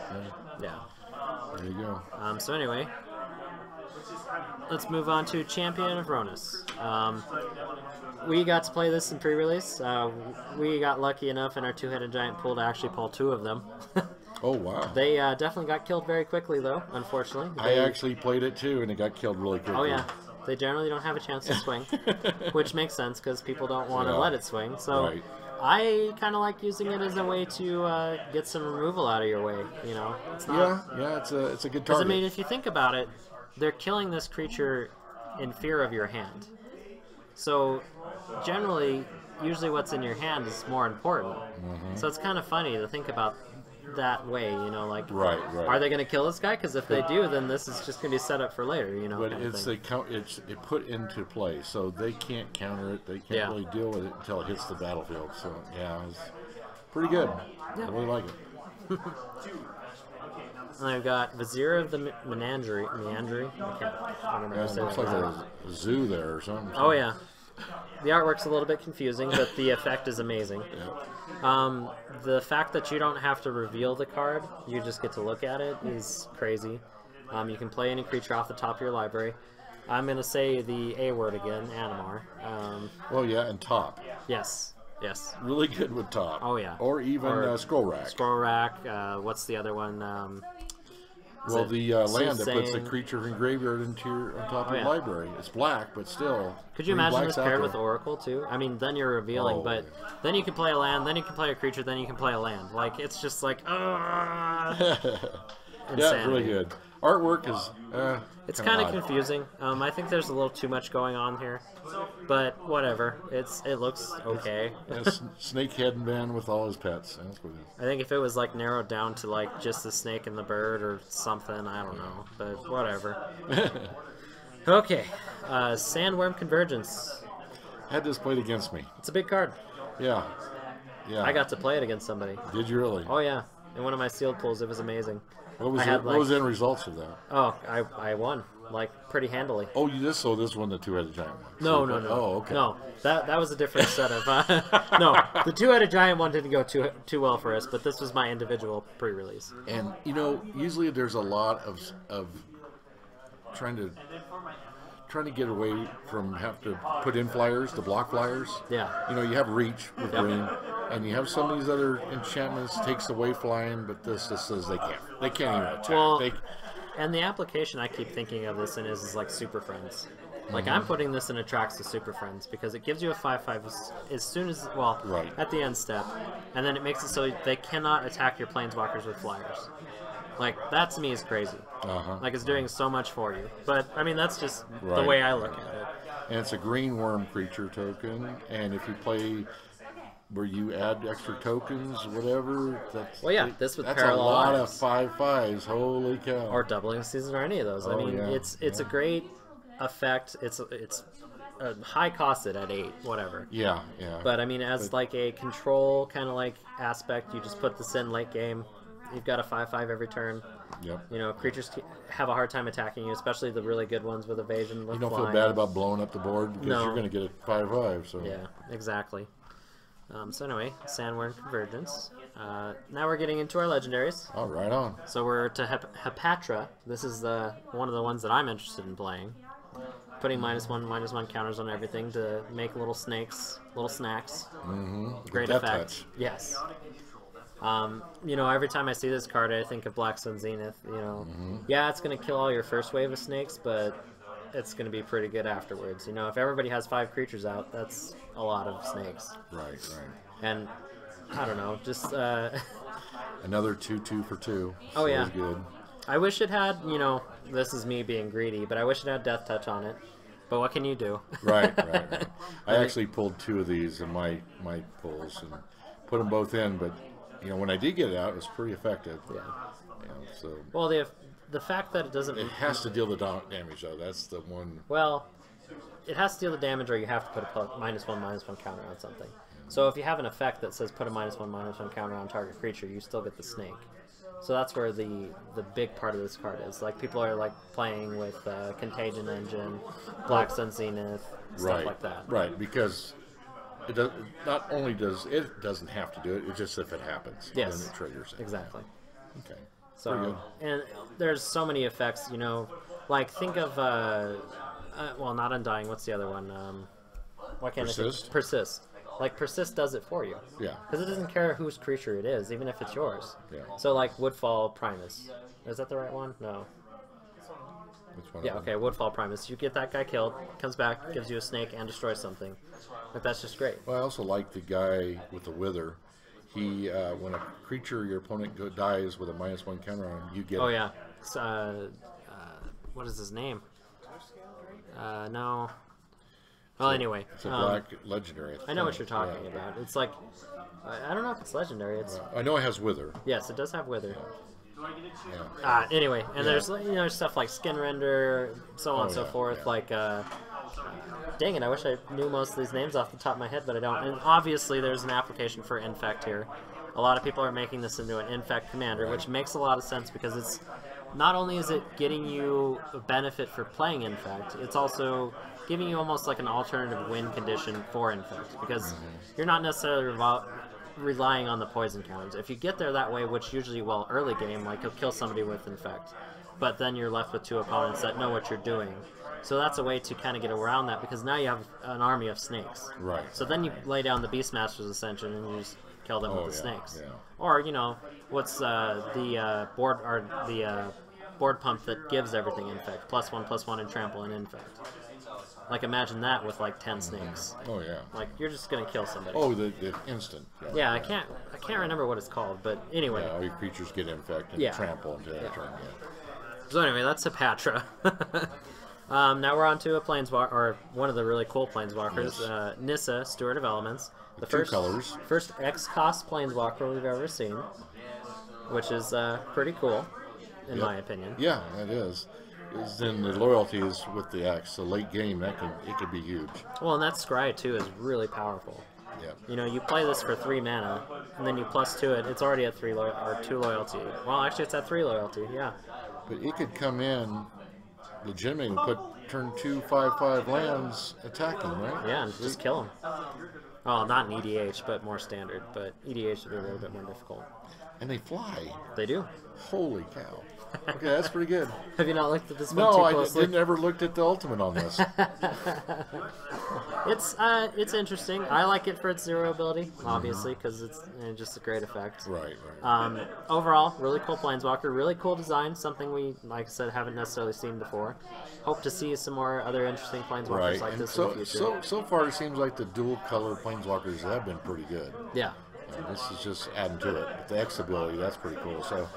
Yeah. Yeah. There you go. Um, so anyway, let's move on to Champion of Rhonas. Um, we got to play this in pre-release. Uh, we got lucky enough in our two-headed giant pool to actually pull two of them. Oh wow! they uh, definitely got killed very quickly, though. Unfortunately, I They- actually played it too, and it got killed really quickly. Oh yeah, they generally don't have a chance to swing, which makes sense because people don't want to Yeah. let it swing. So Right. I kind of like using it as a way to uh, get some removal out of your way. You know, it's not. Yeah, yeah, it's a it's a good Because I mean, if you think about it, they're killing this creature in fear of your hand. So generally, usually what's in your hand is more important. Mm-hmm. So it's kind of funny to think about that way. You know, like Right, right. are they going to kill this guy? Because if they do, then this is just going to be set up for later. You know, but it's thing. the count. It's it put into play, so they can't counter it. They can't Yeah. really deal with it until it hits the battlefield. So yeah, it's pretty good. Yeah. I really like it. And I've got Vizier of the Me- Menagerie. Menagerie? I can't I don't remember Yeah, it looks like a zoo there or something. Oh yeah. The artwork's a little bit confusing, but the effect is amazing. Yeah. Um, the fact that you don't have to reveal the card, you just get to look at it, is crazy. Um, you can play any creature off the top of your library. I'm gonna say the A word again, Animar. Um, Well, yeah, and top. yes, yes. Really good with top. Oh, yeah. Or even Or uh, scroll rack. Scroll rack. Uh, what's the other one? Um, well, the uh, land that puts the creature from graveyard into your on top Oh, of yeah. library. It's black, but still. Could you imagine this paired with Oracle too? I mean, then you're revealing, Oh, but then you can play a land, then you can play a creature, then you can play a land. Like it's just like, ah, yeah, really good. Artwork is. Uh, It's kind of confusing. Um, I think there's a little too much going on here, but whatever. It's it looks okay. Snake headband with all his pets. That's what it I think if it was like narrowed down to like just the snake and the bird or something, I don't know, but whatever. Okay, uh, Sandworm Convergence. Had this played against me. It's a big card. Yeah. Yeah. I got to play it against somebody. Did you really? Oh yeah, in one of my sealed pulls, it was amazing. What was I the, had, what like- was the end results of that? Oh, I I won like pretty handily. Oh, you just saw this one the two-headed giant one. No, So- no, no. Oh, okay. No, that that was a different set of. Uh, no, the two-headed giant one didn't go too too well for us, but this was my individual pre-release. And you know, usually there's a lot of of trying to trying to get away from have to put in flyers, to block flyers. Yeah. You know, you have reach with Yep. green, and you have some of these other enchantments takes away flying, but this just says they can't. They can't even attack. Well, they, And the application I keep thinking of this in is, is like Super Friends. Like Mm-hmm. I'm putting this in Atraxa to Super Friends because it gives you a five-five as, as soon as well Right. at the end step, and then it makes it so they cannot attack your planeswalkers with flyers. Like that to me is crazy. uh-huh. Like it's doing so much for you. But I mean that's just the way I look at it. and it's a green worm creature token, and if you play where you add extra tokens, whatever, that's Well, yeah, this with that's parallel a lot lives. of five fives. Holy cow! or doubling season or any of those. I Oh, mean, yeah, it's it's a great effect. It's it's uh, high costed at eight, whatever. yeah, yeah. But I mean, as But- like a control kind of like aspect, you just put this in late game. You've got a five five every turn. yep. You know, creatures have a hard time attacking you, especially the really good ones with evasion. With You don't feel bad about blowing up the board because No. you're going to get a five five. So Yeah, exactly. Um, so anyway, Sandworm Convergence. Uh, now we're getting into our legendaries. all right on. So we're to Hep- Hapatra. This is the one of the ones that I'm interested in playing. Putting minus one, minus one counters on everything to make little snakes, little snacks. Mm-hmm. Great effect. touch. Yes. Um, you know, every time I see this card, I think of Black Sun Zenith. You know, Mm-hmm. yeah, it's gonna kill all your first wave of snakes, but it's gonna be pretty good afterwards. You know, if everybody has five creatures out, that's a lot of snakes. Right, right. And I don't know, just uh, Another two two for two. Oh, So yeah. good. I wish it had. You know, this is me being greedy, but I wish it had Death Touch on it. But what can you do? Right, right, right. I actually pulled two of these in my my pulls and put them both in, but you know when I did get it out, it was pretty effective. yeah. You know, so Well, the the fact that it doesn't. it has to deal the damage though. That's the one. Well, it has to deal the damage, or you have to put a minus one, minus one counter on something. So if you have an effect that says put a minus one, minus one counter on target creature, you still get the snake. So that's where the the big part of this card is. Like people are like playing with uh, Contagion Engine, Black Sun Zenith, stuff right, like that. right, because it does. Not only does it doesn't have to do it, it's just if it happens, Yes. then it triggers it. Okay. Exactly. Pretty So and there's so many effects. You know, Like think of uh, uh well, not undying. What's the other one? Um, why can't I Persist? think? Persist. Like persist does it for you. Yeah. Because it doesn't care whose creature it is, even if it's yours. Yeah. So like Woodfall Primus. Is that the right one? No. Which one Yeah, okay, Woodfall Primus. You get that guy killed, comes back, gives you a snake, and destroys something. Like that's just great. Well, I also like the guy with the wither. He, uh, when a creature your opponent go, dies with a minus one counter on him, you get. Oh yeah. Uh, uh, what is his name? Uh, no. Well, anyway. It's a um, black legendary. I know what you're talking yeah. about. It's like, I, I don't know if it's legendary. It's I know it has wither. yes, it does have wither. Yeah. Uh, anyway, and Yeah. there's you know stuff like skin render, so on and Oh, so yeah, forth. yeah. Like, uh, dang it, I wish I knew most of these names off the top of my head, but I don't. And obviously, there's an application for infect here. A lot of people are making this into an infect commander, which makes a lot of sense because it's not only is it getting you a benefit for playing infect, it's also giving you almost like an alternative win condition for infect because you're not necessarily revol- relying on the poison counters. If you get there that way, which usually, well, early game, like you'll kill somebody with infect, but then you're left with two opponents that know what you're doing. So that's a way to kind of get around that because now you have an army of snakes. Right. So then you lay down the Beastmaster's Ascension and you just kill them Oh, with the yeah, snakes. yeah. Or you know, what's uh, the uh, board or the uh, board pump that gives everything infect plus one plus one and trample and infect. Like imagine that with like ten snakes. Oh yeah. Like you're just gonna kill somebody. Oh, the, the instant. Yeah, I can't I can't remember what it's called, but anyway. Yeah, all your creatures get infected Yeah. and trample until Yeah. turn. Yeah. So anyway, that's Hapatra. um, now we're on to a planeswalker, or one of the really cool planeswalkers, Yes. uh, Nissa, Steward of Elements. The two first colors. first X cost planeswalker we've ever seen, which is uh, pretty cool, in Yep. my opinion. Yeah, that is. Is then the loyalty is with the axe. The late game that can it could be huge. Well, and that Scry too is really powerful. Yeah. You know, you play this for three mana, and then you plus two it. It's already at three lo- or two loyalty. Well, actually, it's at three loyalty. Yeah. But it could come in legitimately and put turn two five five lands attacking, right? Yeah, and just kill them. Well, not in EDH, but more standard. But EDH would be a little bit more difficult. And they fly. They do. Holy cow. Okay, that's pretty good. Have you not looked at this one No, too I closely? didn't ever looked at the ultimate on this. It's uh, it's interesting. I like it for its zero ability, obviously, because it's uh, just a great effect. right, right. Um, overall, really cool planeswalker, really cool design. Something we, like I said, haven't necessarily seen before. Hope to see some more other interesting planeswalkers Right, like and this in the future. so so far it seems like the dual color planeswalkers have been pretty good. yeah, And this is just adding to it. With the X ability, that's pretty cool. So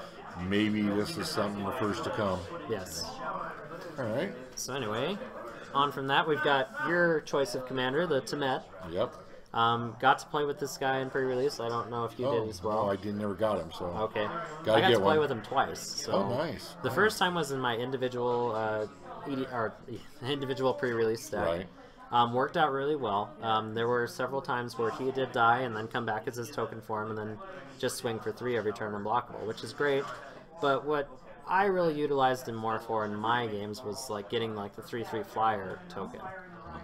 maybe this is something the first to come. yes. All right. So anyway, on from that, we've got your choice of commander, the Temmet. Yep. Um, got to play with this guy in pre-release. I don't know if you oh, did as well. no, I did never got him. So Okay. Gotta I got get to play one. with him twice. So Oh, nice. The first time was in my individual uh, ED, or individual pre-release stack. Right. Um, worked out really well. Um, there were several times where he did die and then come back as his token form and then just swing for three every turn unblockable, which is great. But what I really utilized him more for in my games was like getting like the three three flyer token,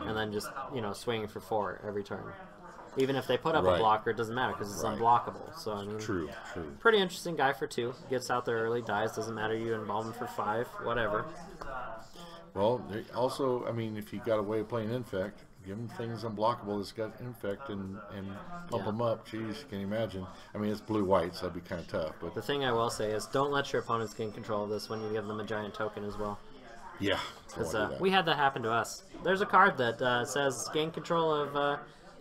and then just you know swinging for four every turn. Even if they put up a blocker, it doesn't matter because it's Right. unblockable. So I mean, True. True. pretty interesting guy for two. Gets out there early, dies. Doesn't matter. You involve him for five, whatever. Well, also, I mean, if you got a way of playing infect, give them things unblockable that's got infect and and pump Yeah. them up. Jeez, can you imagine? I mean, it's blue white, so that'd be kind of tough. But The thing I will say is, don't let your opponents gain control of this when you give them a giant token as well. yeah, Because uh, we had that happen to us. There's a card that uh, says gain control of uh,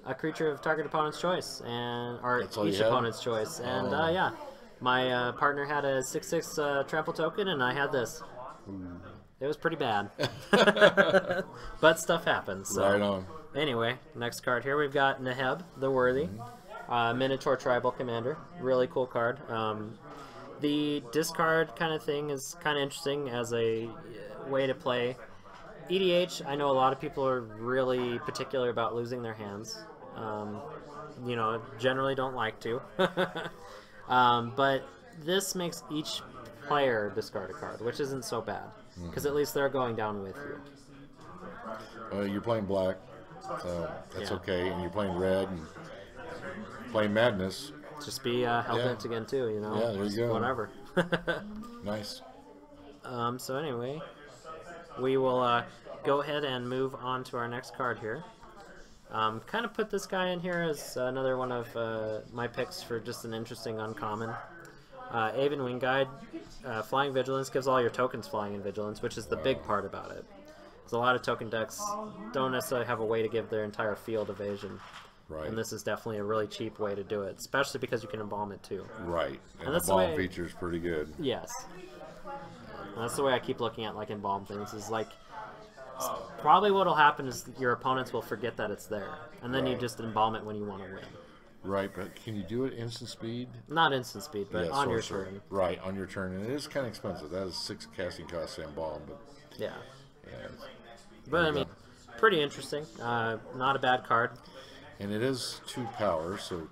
a creature of target opponent's choice, and or That's all you each opponent's choice. And Oh. uh, yeah, my uh, partner had a six six uh, trample token, and I had this. It was pretty bad, but stuff happens. So. right on. Anyway, next card here we've got Neheb the Worthy, uh, Minotaur Tribal Commander. Really cool card. Um, the discard kind of thing is kind of interesting as a uh, way to play. EDH, I know a lot of people are really particular about losing their hands. Um, you know, generally don't like to. um, but this makes each player discard a card, which isn't so bad. Because at least they're going down with you. Uh, you're playing black, so that's Yeah. okay, and you're playing red and playing madness. Just be uh, Hellbent Yeah. again too, you know. Yeah, there you go. Whatever. Nice. um. So anyway, we will uh, go ahead and move on to our next card here. Um, kind of put this guy in here as another one of uh, my picks for just an interesting uncommon. Uh, Aven Wind Guide, uh, Flying Vigilance gives all your tokens Flying in Vigilance, which is the big part about it. There's a lot of token decks don't necessarily have a way to give their entire field evasion, Right. and this is definitely a really cheap way to do it, especially because you can embalm it too. right. And, And that's the way- feature is pretty good. Yes. And that's the way I keep looking at like embalm things. Is like probably what'll happen is your opponents will forget that it's there, and then you just embalm it when you want to win. Right, but can you do it instant speed? Not instant speed, but Yeah, on your turn. Right, on your turn. And it is kind of expensive. That is six casting costs embalm, but Yeah. yeah. But I mean, go. pretty interesting. Uh, not a bad card. And it is two power, so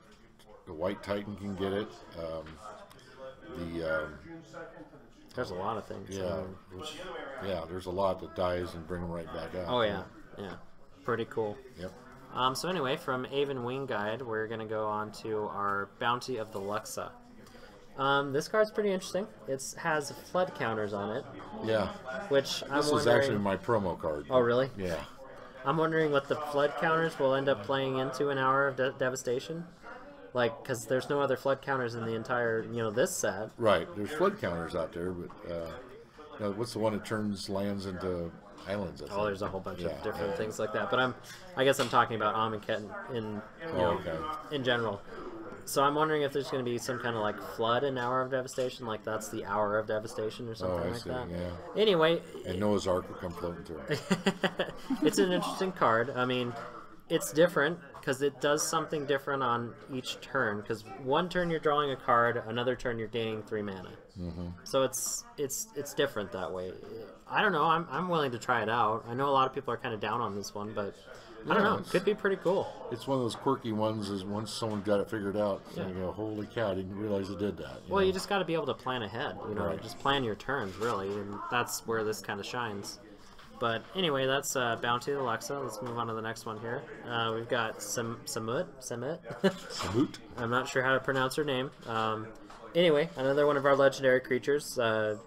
the White Titan can get it. Um, the um, There's a lot of things. yeah, Um, which, yeah, there's a lot that dies and bring them right back out. oh yeah, yeah. Pretty cool. Yep. Um, so anyway, from Aven Wind Guide, we're gonna go on to our Bounty of the Luxa. Um, this card's pretty interesting. It has flood counters on it, Yeah. which I'm This is wondering. actually my promo card. Oh really? Yeah. I'm wondering what the flood counters will end up playing into an hour of de- devastation. Like, because there's no other flood counters in the entire, you know, this set. Right. There's flood counters out there, but uh, you know, what's the one that turns lands into islands? Oh, there's a whole bunch Yeah, of different yeah. things like that. But I'm, I guess I'm talking about Amonkhet in, in Oh, know, okay. in general. So I'm wondering if there's going to be some kind of like flood in Hour of Devastation, like that's the Hour of Devastation or Oh, something I like see. that. Yeah. Anyway, And Noah's Ark will come floating through. it's an interesting card. I mean, it's different because it does something different on each turn. Because one turn you're drawing a card, another turn you're gaining three mana. Mm-hmm. So it's it's it's different that way. I don't know. I'm I'm willing to try it out. I know a lot of people are kind of down on this one, but I don't know. it's- Could be pretty cool. It's one of those quirky ones. Is once someone got it figured out, Yeah. you go, "Holy cow! I didn't realize it did that." Well, know? you just got to be able to plan ahead. You know, Right. just plan your turns really, and that's where this kind of shines. But anyway, that's uh, Bounty Alexa. Let's move on to the next one here. Uh, we've got Sam- Samut. Samut. Salute. I'm not sure how to pronounce her name. Um, anyway, another one of our legendary creatures. Uh,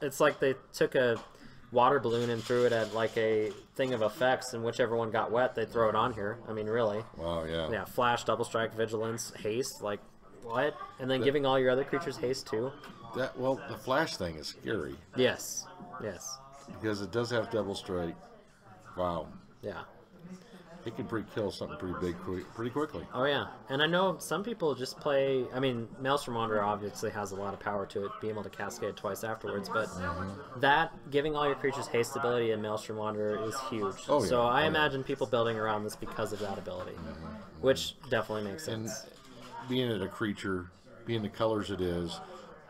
it's like they took a water balloon and threw it at like a thing of effects, and whichever one got wet, they throw it on here. I mean, really. Wow. Yeah. Yeah, flash, double strike, vigilance, haste. Like, what? And then giving all your other creatures haste too. That well, the flash thing is scary Yes. Yes. because it does have double strike. Wow. Yeah. It can pretty kill something pretty big quick, pretty quickly. Oh yeah. And I know some people just play. I mean, Maelstrom Wanderer obviously has a lot of power to it, being able to cascade twice afterwards. But Mm-hmm. that giving all your creatures haste ability in Maelstrom Wanderer is huge. Oh, yeah. So I Oh, yeah. imagine people building around this because of that ability, which definitely makes sense. And being it a creature, being the colors it is,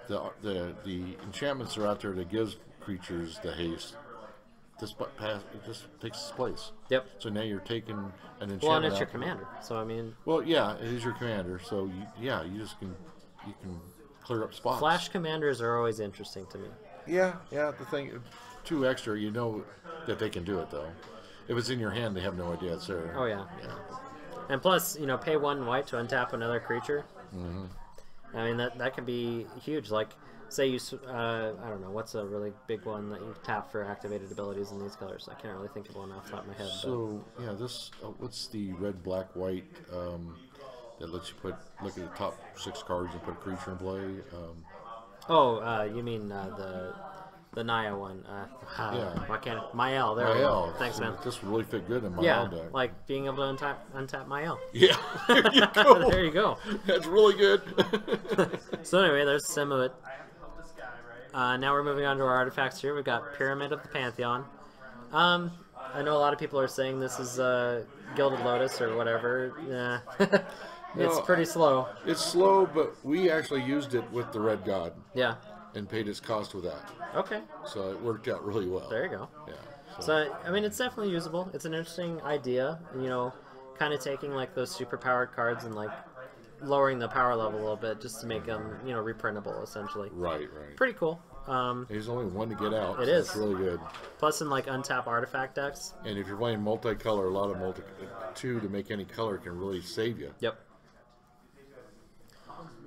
the the the enchantments are out there that gives creatures the haste. This but pass just takes its place. Yep. So now you're taking an enchantment. Well, and it's your commander. So I mean, Well, yeah, it is your commander. So you, yeah, you just can you can clear up spots. flash commanders are always interesting to me. Yeah, yeah. The thing, two extra. You know that they can do it though. If it's in your hand, they have no idea it's there. Oh yeah. Yeah. And plus, you know, pay one white to untap another creature. Mm-hmm. I mean, that that can be huge. Like, say you, uh, I don't know, what's a really big one that you tap for activated abilities in these colors? I can't really think of one off the top of my head. So yeah, this uh, what's the red, black, white um, that lets you put look at the top six cards and put a creature in play? Um, oh, uh, you mean uh, the the Naya one? Uh, Yeah. Why can't Mayael? There we go. Thanks, So man. This would really fit good in my Yeah, deck. like being able to untap untap Mayael. yeah, there you go. there you go. That's really good. So anyway, there's Samut. Uh, now we're moving on to our artifacts here. We've got Pyramid of the Pantheon. Um, I know a lot of people are saying this is uh, Gilded Lotus or whatever. Yeah, it's No, pretty slow. it's slow, but we actually used it with the red god Yeah. and paid its cost with that, Okay. so it worked out really well. There you go. Yeah. So I mean, it's definitely usable. It's an interesting idea. You know, kind of taking like those super powered cards and like lowering the power level a little bit just to make them, you know, reprintable essentially. right, right. Pretty cool. Um, There's only one to get out. It so is. It's really good. plus, in like untap artifact decks. And if you're playing multicolor, a lot of multi two to make any color can really save you. Yep.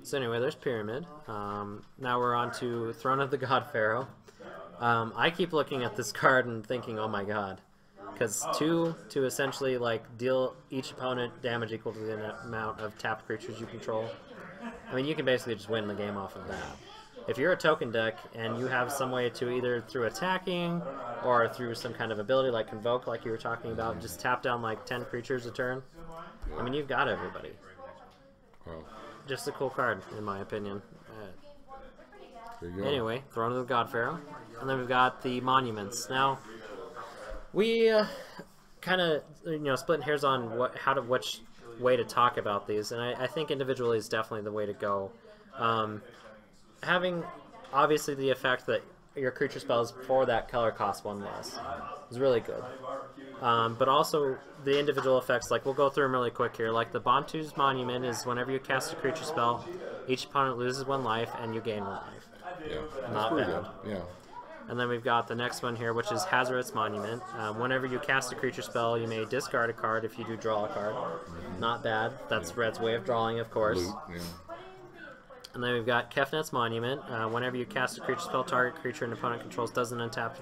So anyway, there's Pyramid. Um, now we're on to Throne of the God Pharaoh. Um, I keep looking at this card and thinking, oh my god. Because two to essentially like deal each opponent damage equal to the amount of tapped creatures you control. I mean, you can basically just win the game off of that. If you're a token deck and you have some way to either through attacking or through some kind of ability like Convoke, like you were talking about, just tap down like 10 creatures a turn, I mean, you've got everybody. Well, Just a cool card, in my opinion. There you go. Anyway, Throne of the God Pharaoh, and then we've got the monuments. Now, we uh, kind of you know splitting hairs on what how to which way to talk about these, and I, I think individually is definitely the way to go. Um, having obviously the effect that your creature spells for that color cost one less is really good. Um, but also the individual effects, like we'll go through them really quick here. Like the Bontu's Monument is whenever you cast a creature spell, each opponent loses one life and you gain one life. Yeah, Not bad. good. Yeah. And then we've got the next one here, which is Hazoret's Monument. Um, whenever you cast a creature spell, you may discard a card if you do draw a card. Not bad. That's Red's way of drawing, of course. Loot, yeah. And then we've got Kefnet's Monument. Uh, whenever you cast a creature spell, target creature an opponent controls doesn't untap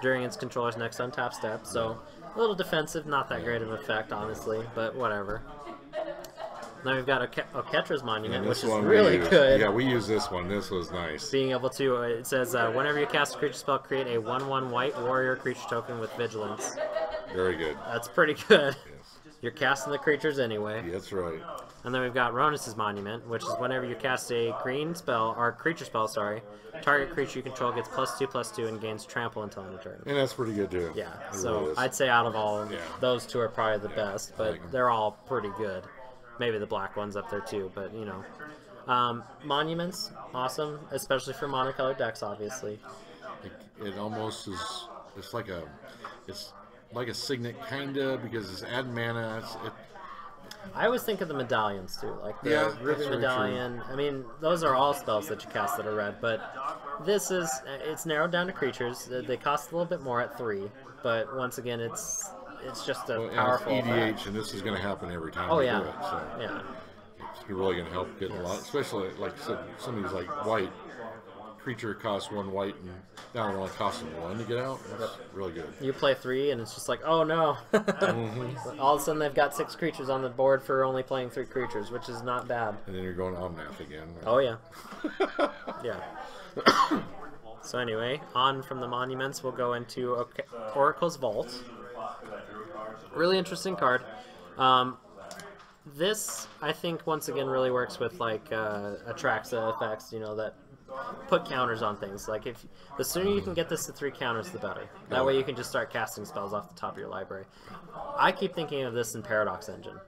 during its controller's next untap step. So a little defensive, not that great of an effect, honestly, but whatever. Then we've got Oke- Oketra's Monument, which is one really used. good. Yeah, we use this one. This was nice. being able to uh, it says uh, whenever you cast a creature spell create a 1-1 white warrior creature token with vigilance Very good. that's pretty good Yes. you're casting the creatures anyway That's right. and then we've got Rhonas's monument which is whenever you cast a green spell or creature spell sorry target creature you control gets plus 2 plus 2 and gains trample until end of turn And that's pretty good too. yeah It so really i'd say out of all Yeah. those two are probably the best but they're all pretty good maybe the black one's up there too but you know um, monuments awesome especially for monocolored decks obviously It, it almost is. It's like a. It's like a signet kinda because it's add mana. It's, it, I always think of the medallions too, like the Yeah, Ruby very true. Medallion. I mean, those are all spells that you cast that are red, but this is it's narrowed down to creatures. They cost a little bit more at three, but once again, it's it's just a well, and powerful. EDH, effect. and this is going to happen every time Oh yeah, do it. So yeah, it's really going to help get a lot, especially like some, some of these like white creature costs one white, and now it only costs them one to get out. That's really good. you play three, and it's just like, oh no! Mm-hmm. All of a sudden, they've got six creatures on the board for only playing three creatures, which is not bad. And then you're going Omnath again. Oh yeah, yeah. so anyway, on from the monuments, we'll go into Oracle's Vault. Really interesting card. Um, this, I think, once again, really works with like uh, Atraxa effects. You know that put counters on things. Like if the sooner you can get this to three counters, the better. That way you can just start casting spells off the top of your library. I keep thinking of this in Paradox Engine.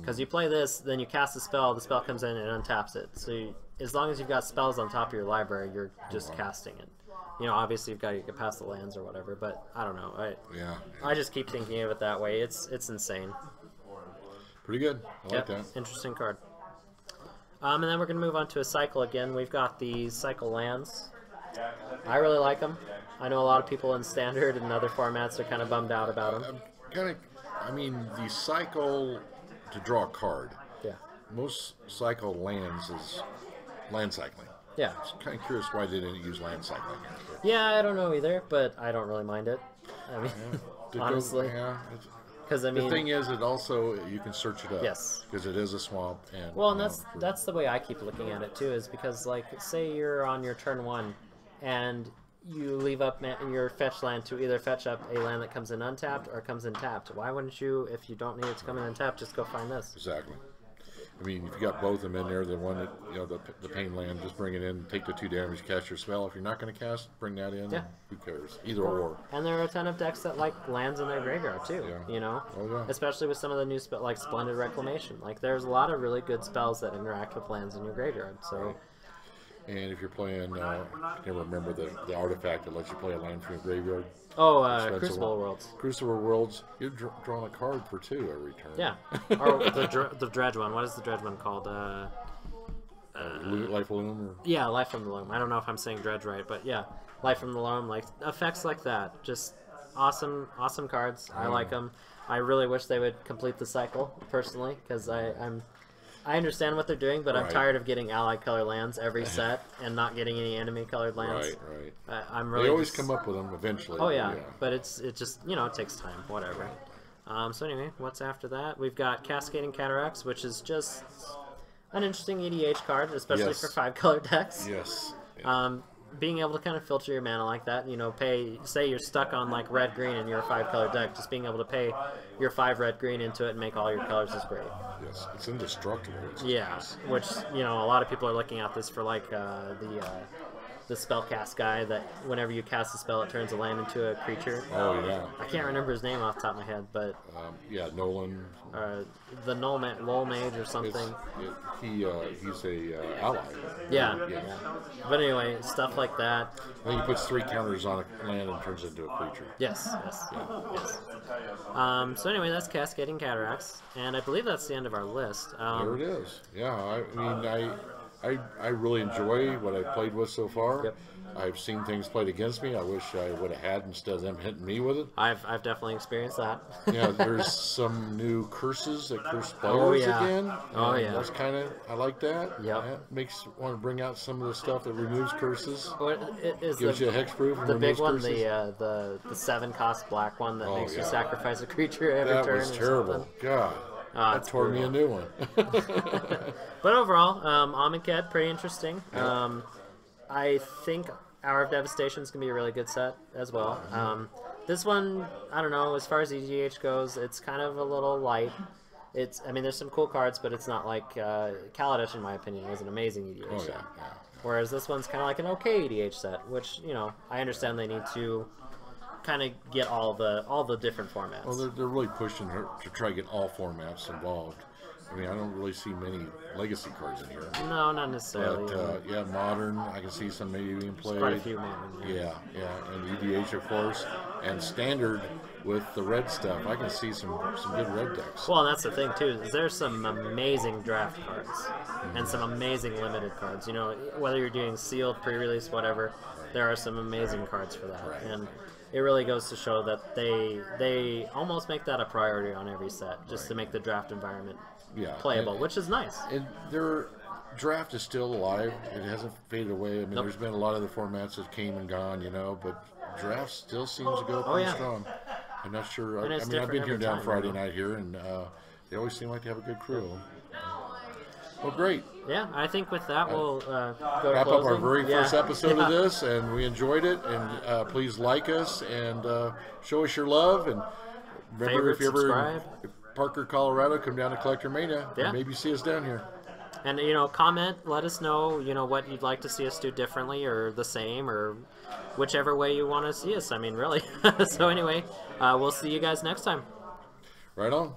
Because you play this, then you cast a spell, the spell comes in and untaps it. So you, as long as you've got spells on top of your library, you're just casting it. You know, obviously you've got to get past the lands or whatever, but I don't know. I Yeah, I just keep thinking of it that way. It's it's insane. pretty good. I like Yep, that. interesting card. Um, and then we're gonna move on to a cycle again. We've got the cycle lands. I really like them. I know a lot of people in standard and other formats are kind of bummed out about them. Kind of, I mean, the cycle to draw a card. Yeah, Most cycle lands is land cycling. Yeah, I was Kind of curious why they didn't use land cycling. yeah. I don't know either, but I don't really mind it. I mean, go- honestly, yeah. because I mean, The thing is, it also you can search it up. Yes. Because it is a swamp, and Well, and know, that's that's the way I keep looking at it too. Is because like say you're on your turn one, and you leave up your fetch land to either fetch up a land that comes in untapped or comes in tapped. Why wouldn't you, if you don't need it to come in untapped, just go find this? exactly. I mean, if you got both of them in there, the one that you know the the pain land, just bring it in, take the two damage, cast your spell. If you're not going to cast, bring that in. Yeah. Who cares? Either or. And there are a ton of decks that like lands in their graveyard too. Yeah. You know, Oh, yeah. especially with some of the new spell like Splendid Reclamation. Like there's a lot of really good spells that interact with lands in your graveyard. So And if you're playing, uh, I can't remember the, the artifact that lets you play a land from your graveyard. Oh, uh, Crucible. Worlds. Crucible Worlds, you're dr- drawing a card for two every turn. Yeah, or the dr- the Dredge one. What is the Dredge one called? Uh, Lo- Life Loom or Yeah, Life from the Loom. I don't know if I'm saying Dredge right, but yeah, Life from the Loom. like effects like that, just awesome, awesome cards. I like them. I really wish they would complete the cycle personally, because I'm I understand what they're doing, but I'm tired of getting allied color lands every set and not getting any enemy colored lands. Right, right. Uh, I'm really They always just- come up with them eventually. Oh yeah, but it's it just you know it takes time. Whatever. Um, so anyway, what's after that? We've got Cascading Cataracts, which is just an interesting EDH card, especially Yes. for five color decks. Yes. Yeah. Um, being able to kind of filter your mana like that, you know, pay. Say you're stuck on like red green and you're a five color deck, just being able to pay your five red green into it and make all your colors is great. yes. It's indestructible. It's Yeah, nice. which you know a lot of people are looking at this for like uh, the uh, the spellcast guy that whenever you cast a spell, it turns a land into a creature. Oh yeah. I can't remember his name off the top of my head, but Um, yeah. Noyan. uh, the Null Ma- Lol Mage or something. it, he uh, he's a uh, ally. Yeah, Yeah. yeah. But anyway, stuff like that. I think he puts three counters on a land and turns it into a creature. Yes, yes, yes. Um, so anyway, that's Cascading Cataracts, and I believe that's the end of our list. There Um, it is. Yeah, I mean, I, I, I really enjoy what I've played with so far. Yep. I've seen things played against me. I wish I would have had instead of them hitting me with it. I've I've definitely experienced that. Yeah, there's some new curses that curse players Oh, yeah. again. Oh, yeah. That's kind of I like that. Yep. That makes want to bring out some of the stuff that removes curses. What i- is Gives the, you a hexproof and the big removes one, curses. the uh, the the seven cost black one that Oh, makes you sacrifice a creature every that turn. was terrible. something. God, Ah, that tore me a new one. But overall, um, Amonkhet, pretty interesting. Um, I think Hour of Devastation is going to be a really good set as well. Um, this one, I don't know, as far as EDH goes, it's kind of a little light. It's, I mean, there's some cool cards, but it's not like uh, Kaladesh, in my opinion, was an amazing EDH oh set. yeah, yeah. Whereas this one's kind of like an okay EDH set, which you know I understand they need to kind of get all the all the different formats. Well, they're, they're really pushing her to try to get all formats involved. I mean, I don't really see many legacy cards in here. no, not necessarily. But uh, yeah, modern, I can see some maybe being There's played. quite a few modern. Yeah, yeah, and EDH of course, and standard with the red stuff. I can see some some good red decks. Well, and that's the thing too. Is there's some amazing draft cards and some amazing limited cards. You know, whether you're doing sealed, pre-release, whatever, there are some amazing cards for that. Right. And it really goes to show that they they almost make that a priority on every set, just to make the draft environment Yeah, playable, and- which is nice. And their draft is still alive. It hasn't faded away. I mean, Nope. there's been a lot of the formats that came and gone, you know, but draft still seems to go Oh, pretty yeah. strong. I'm not sure. I, I mean, I've been here down Friday night here, and uh, they always seem like they have a good crew. Well, great. Yeah, I think with that we'll uh, wrap up our very Yeah. first episode Yeah. of this, and we enjoyed it. And uh, please like us and uh, show us your love. And remember, Favorite, if you ever Parker, Colorado, come down to Collector Mania. and Yeah. maybe see us down here. And you know, comment, let us know, you know, what you'd like to see us do differently or the same or whichever way you want to see us. I mean, really. so anyway, uh, we'll see you guys next time. Right on.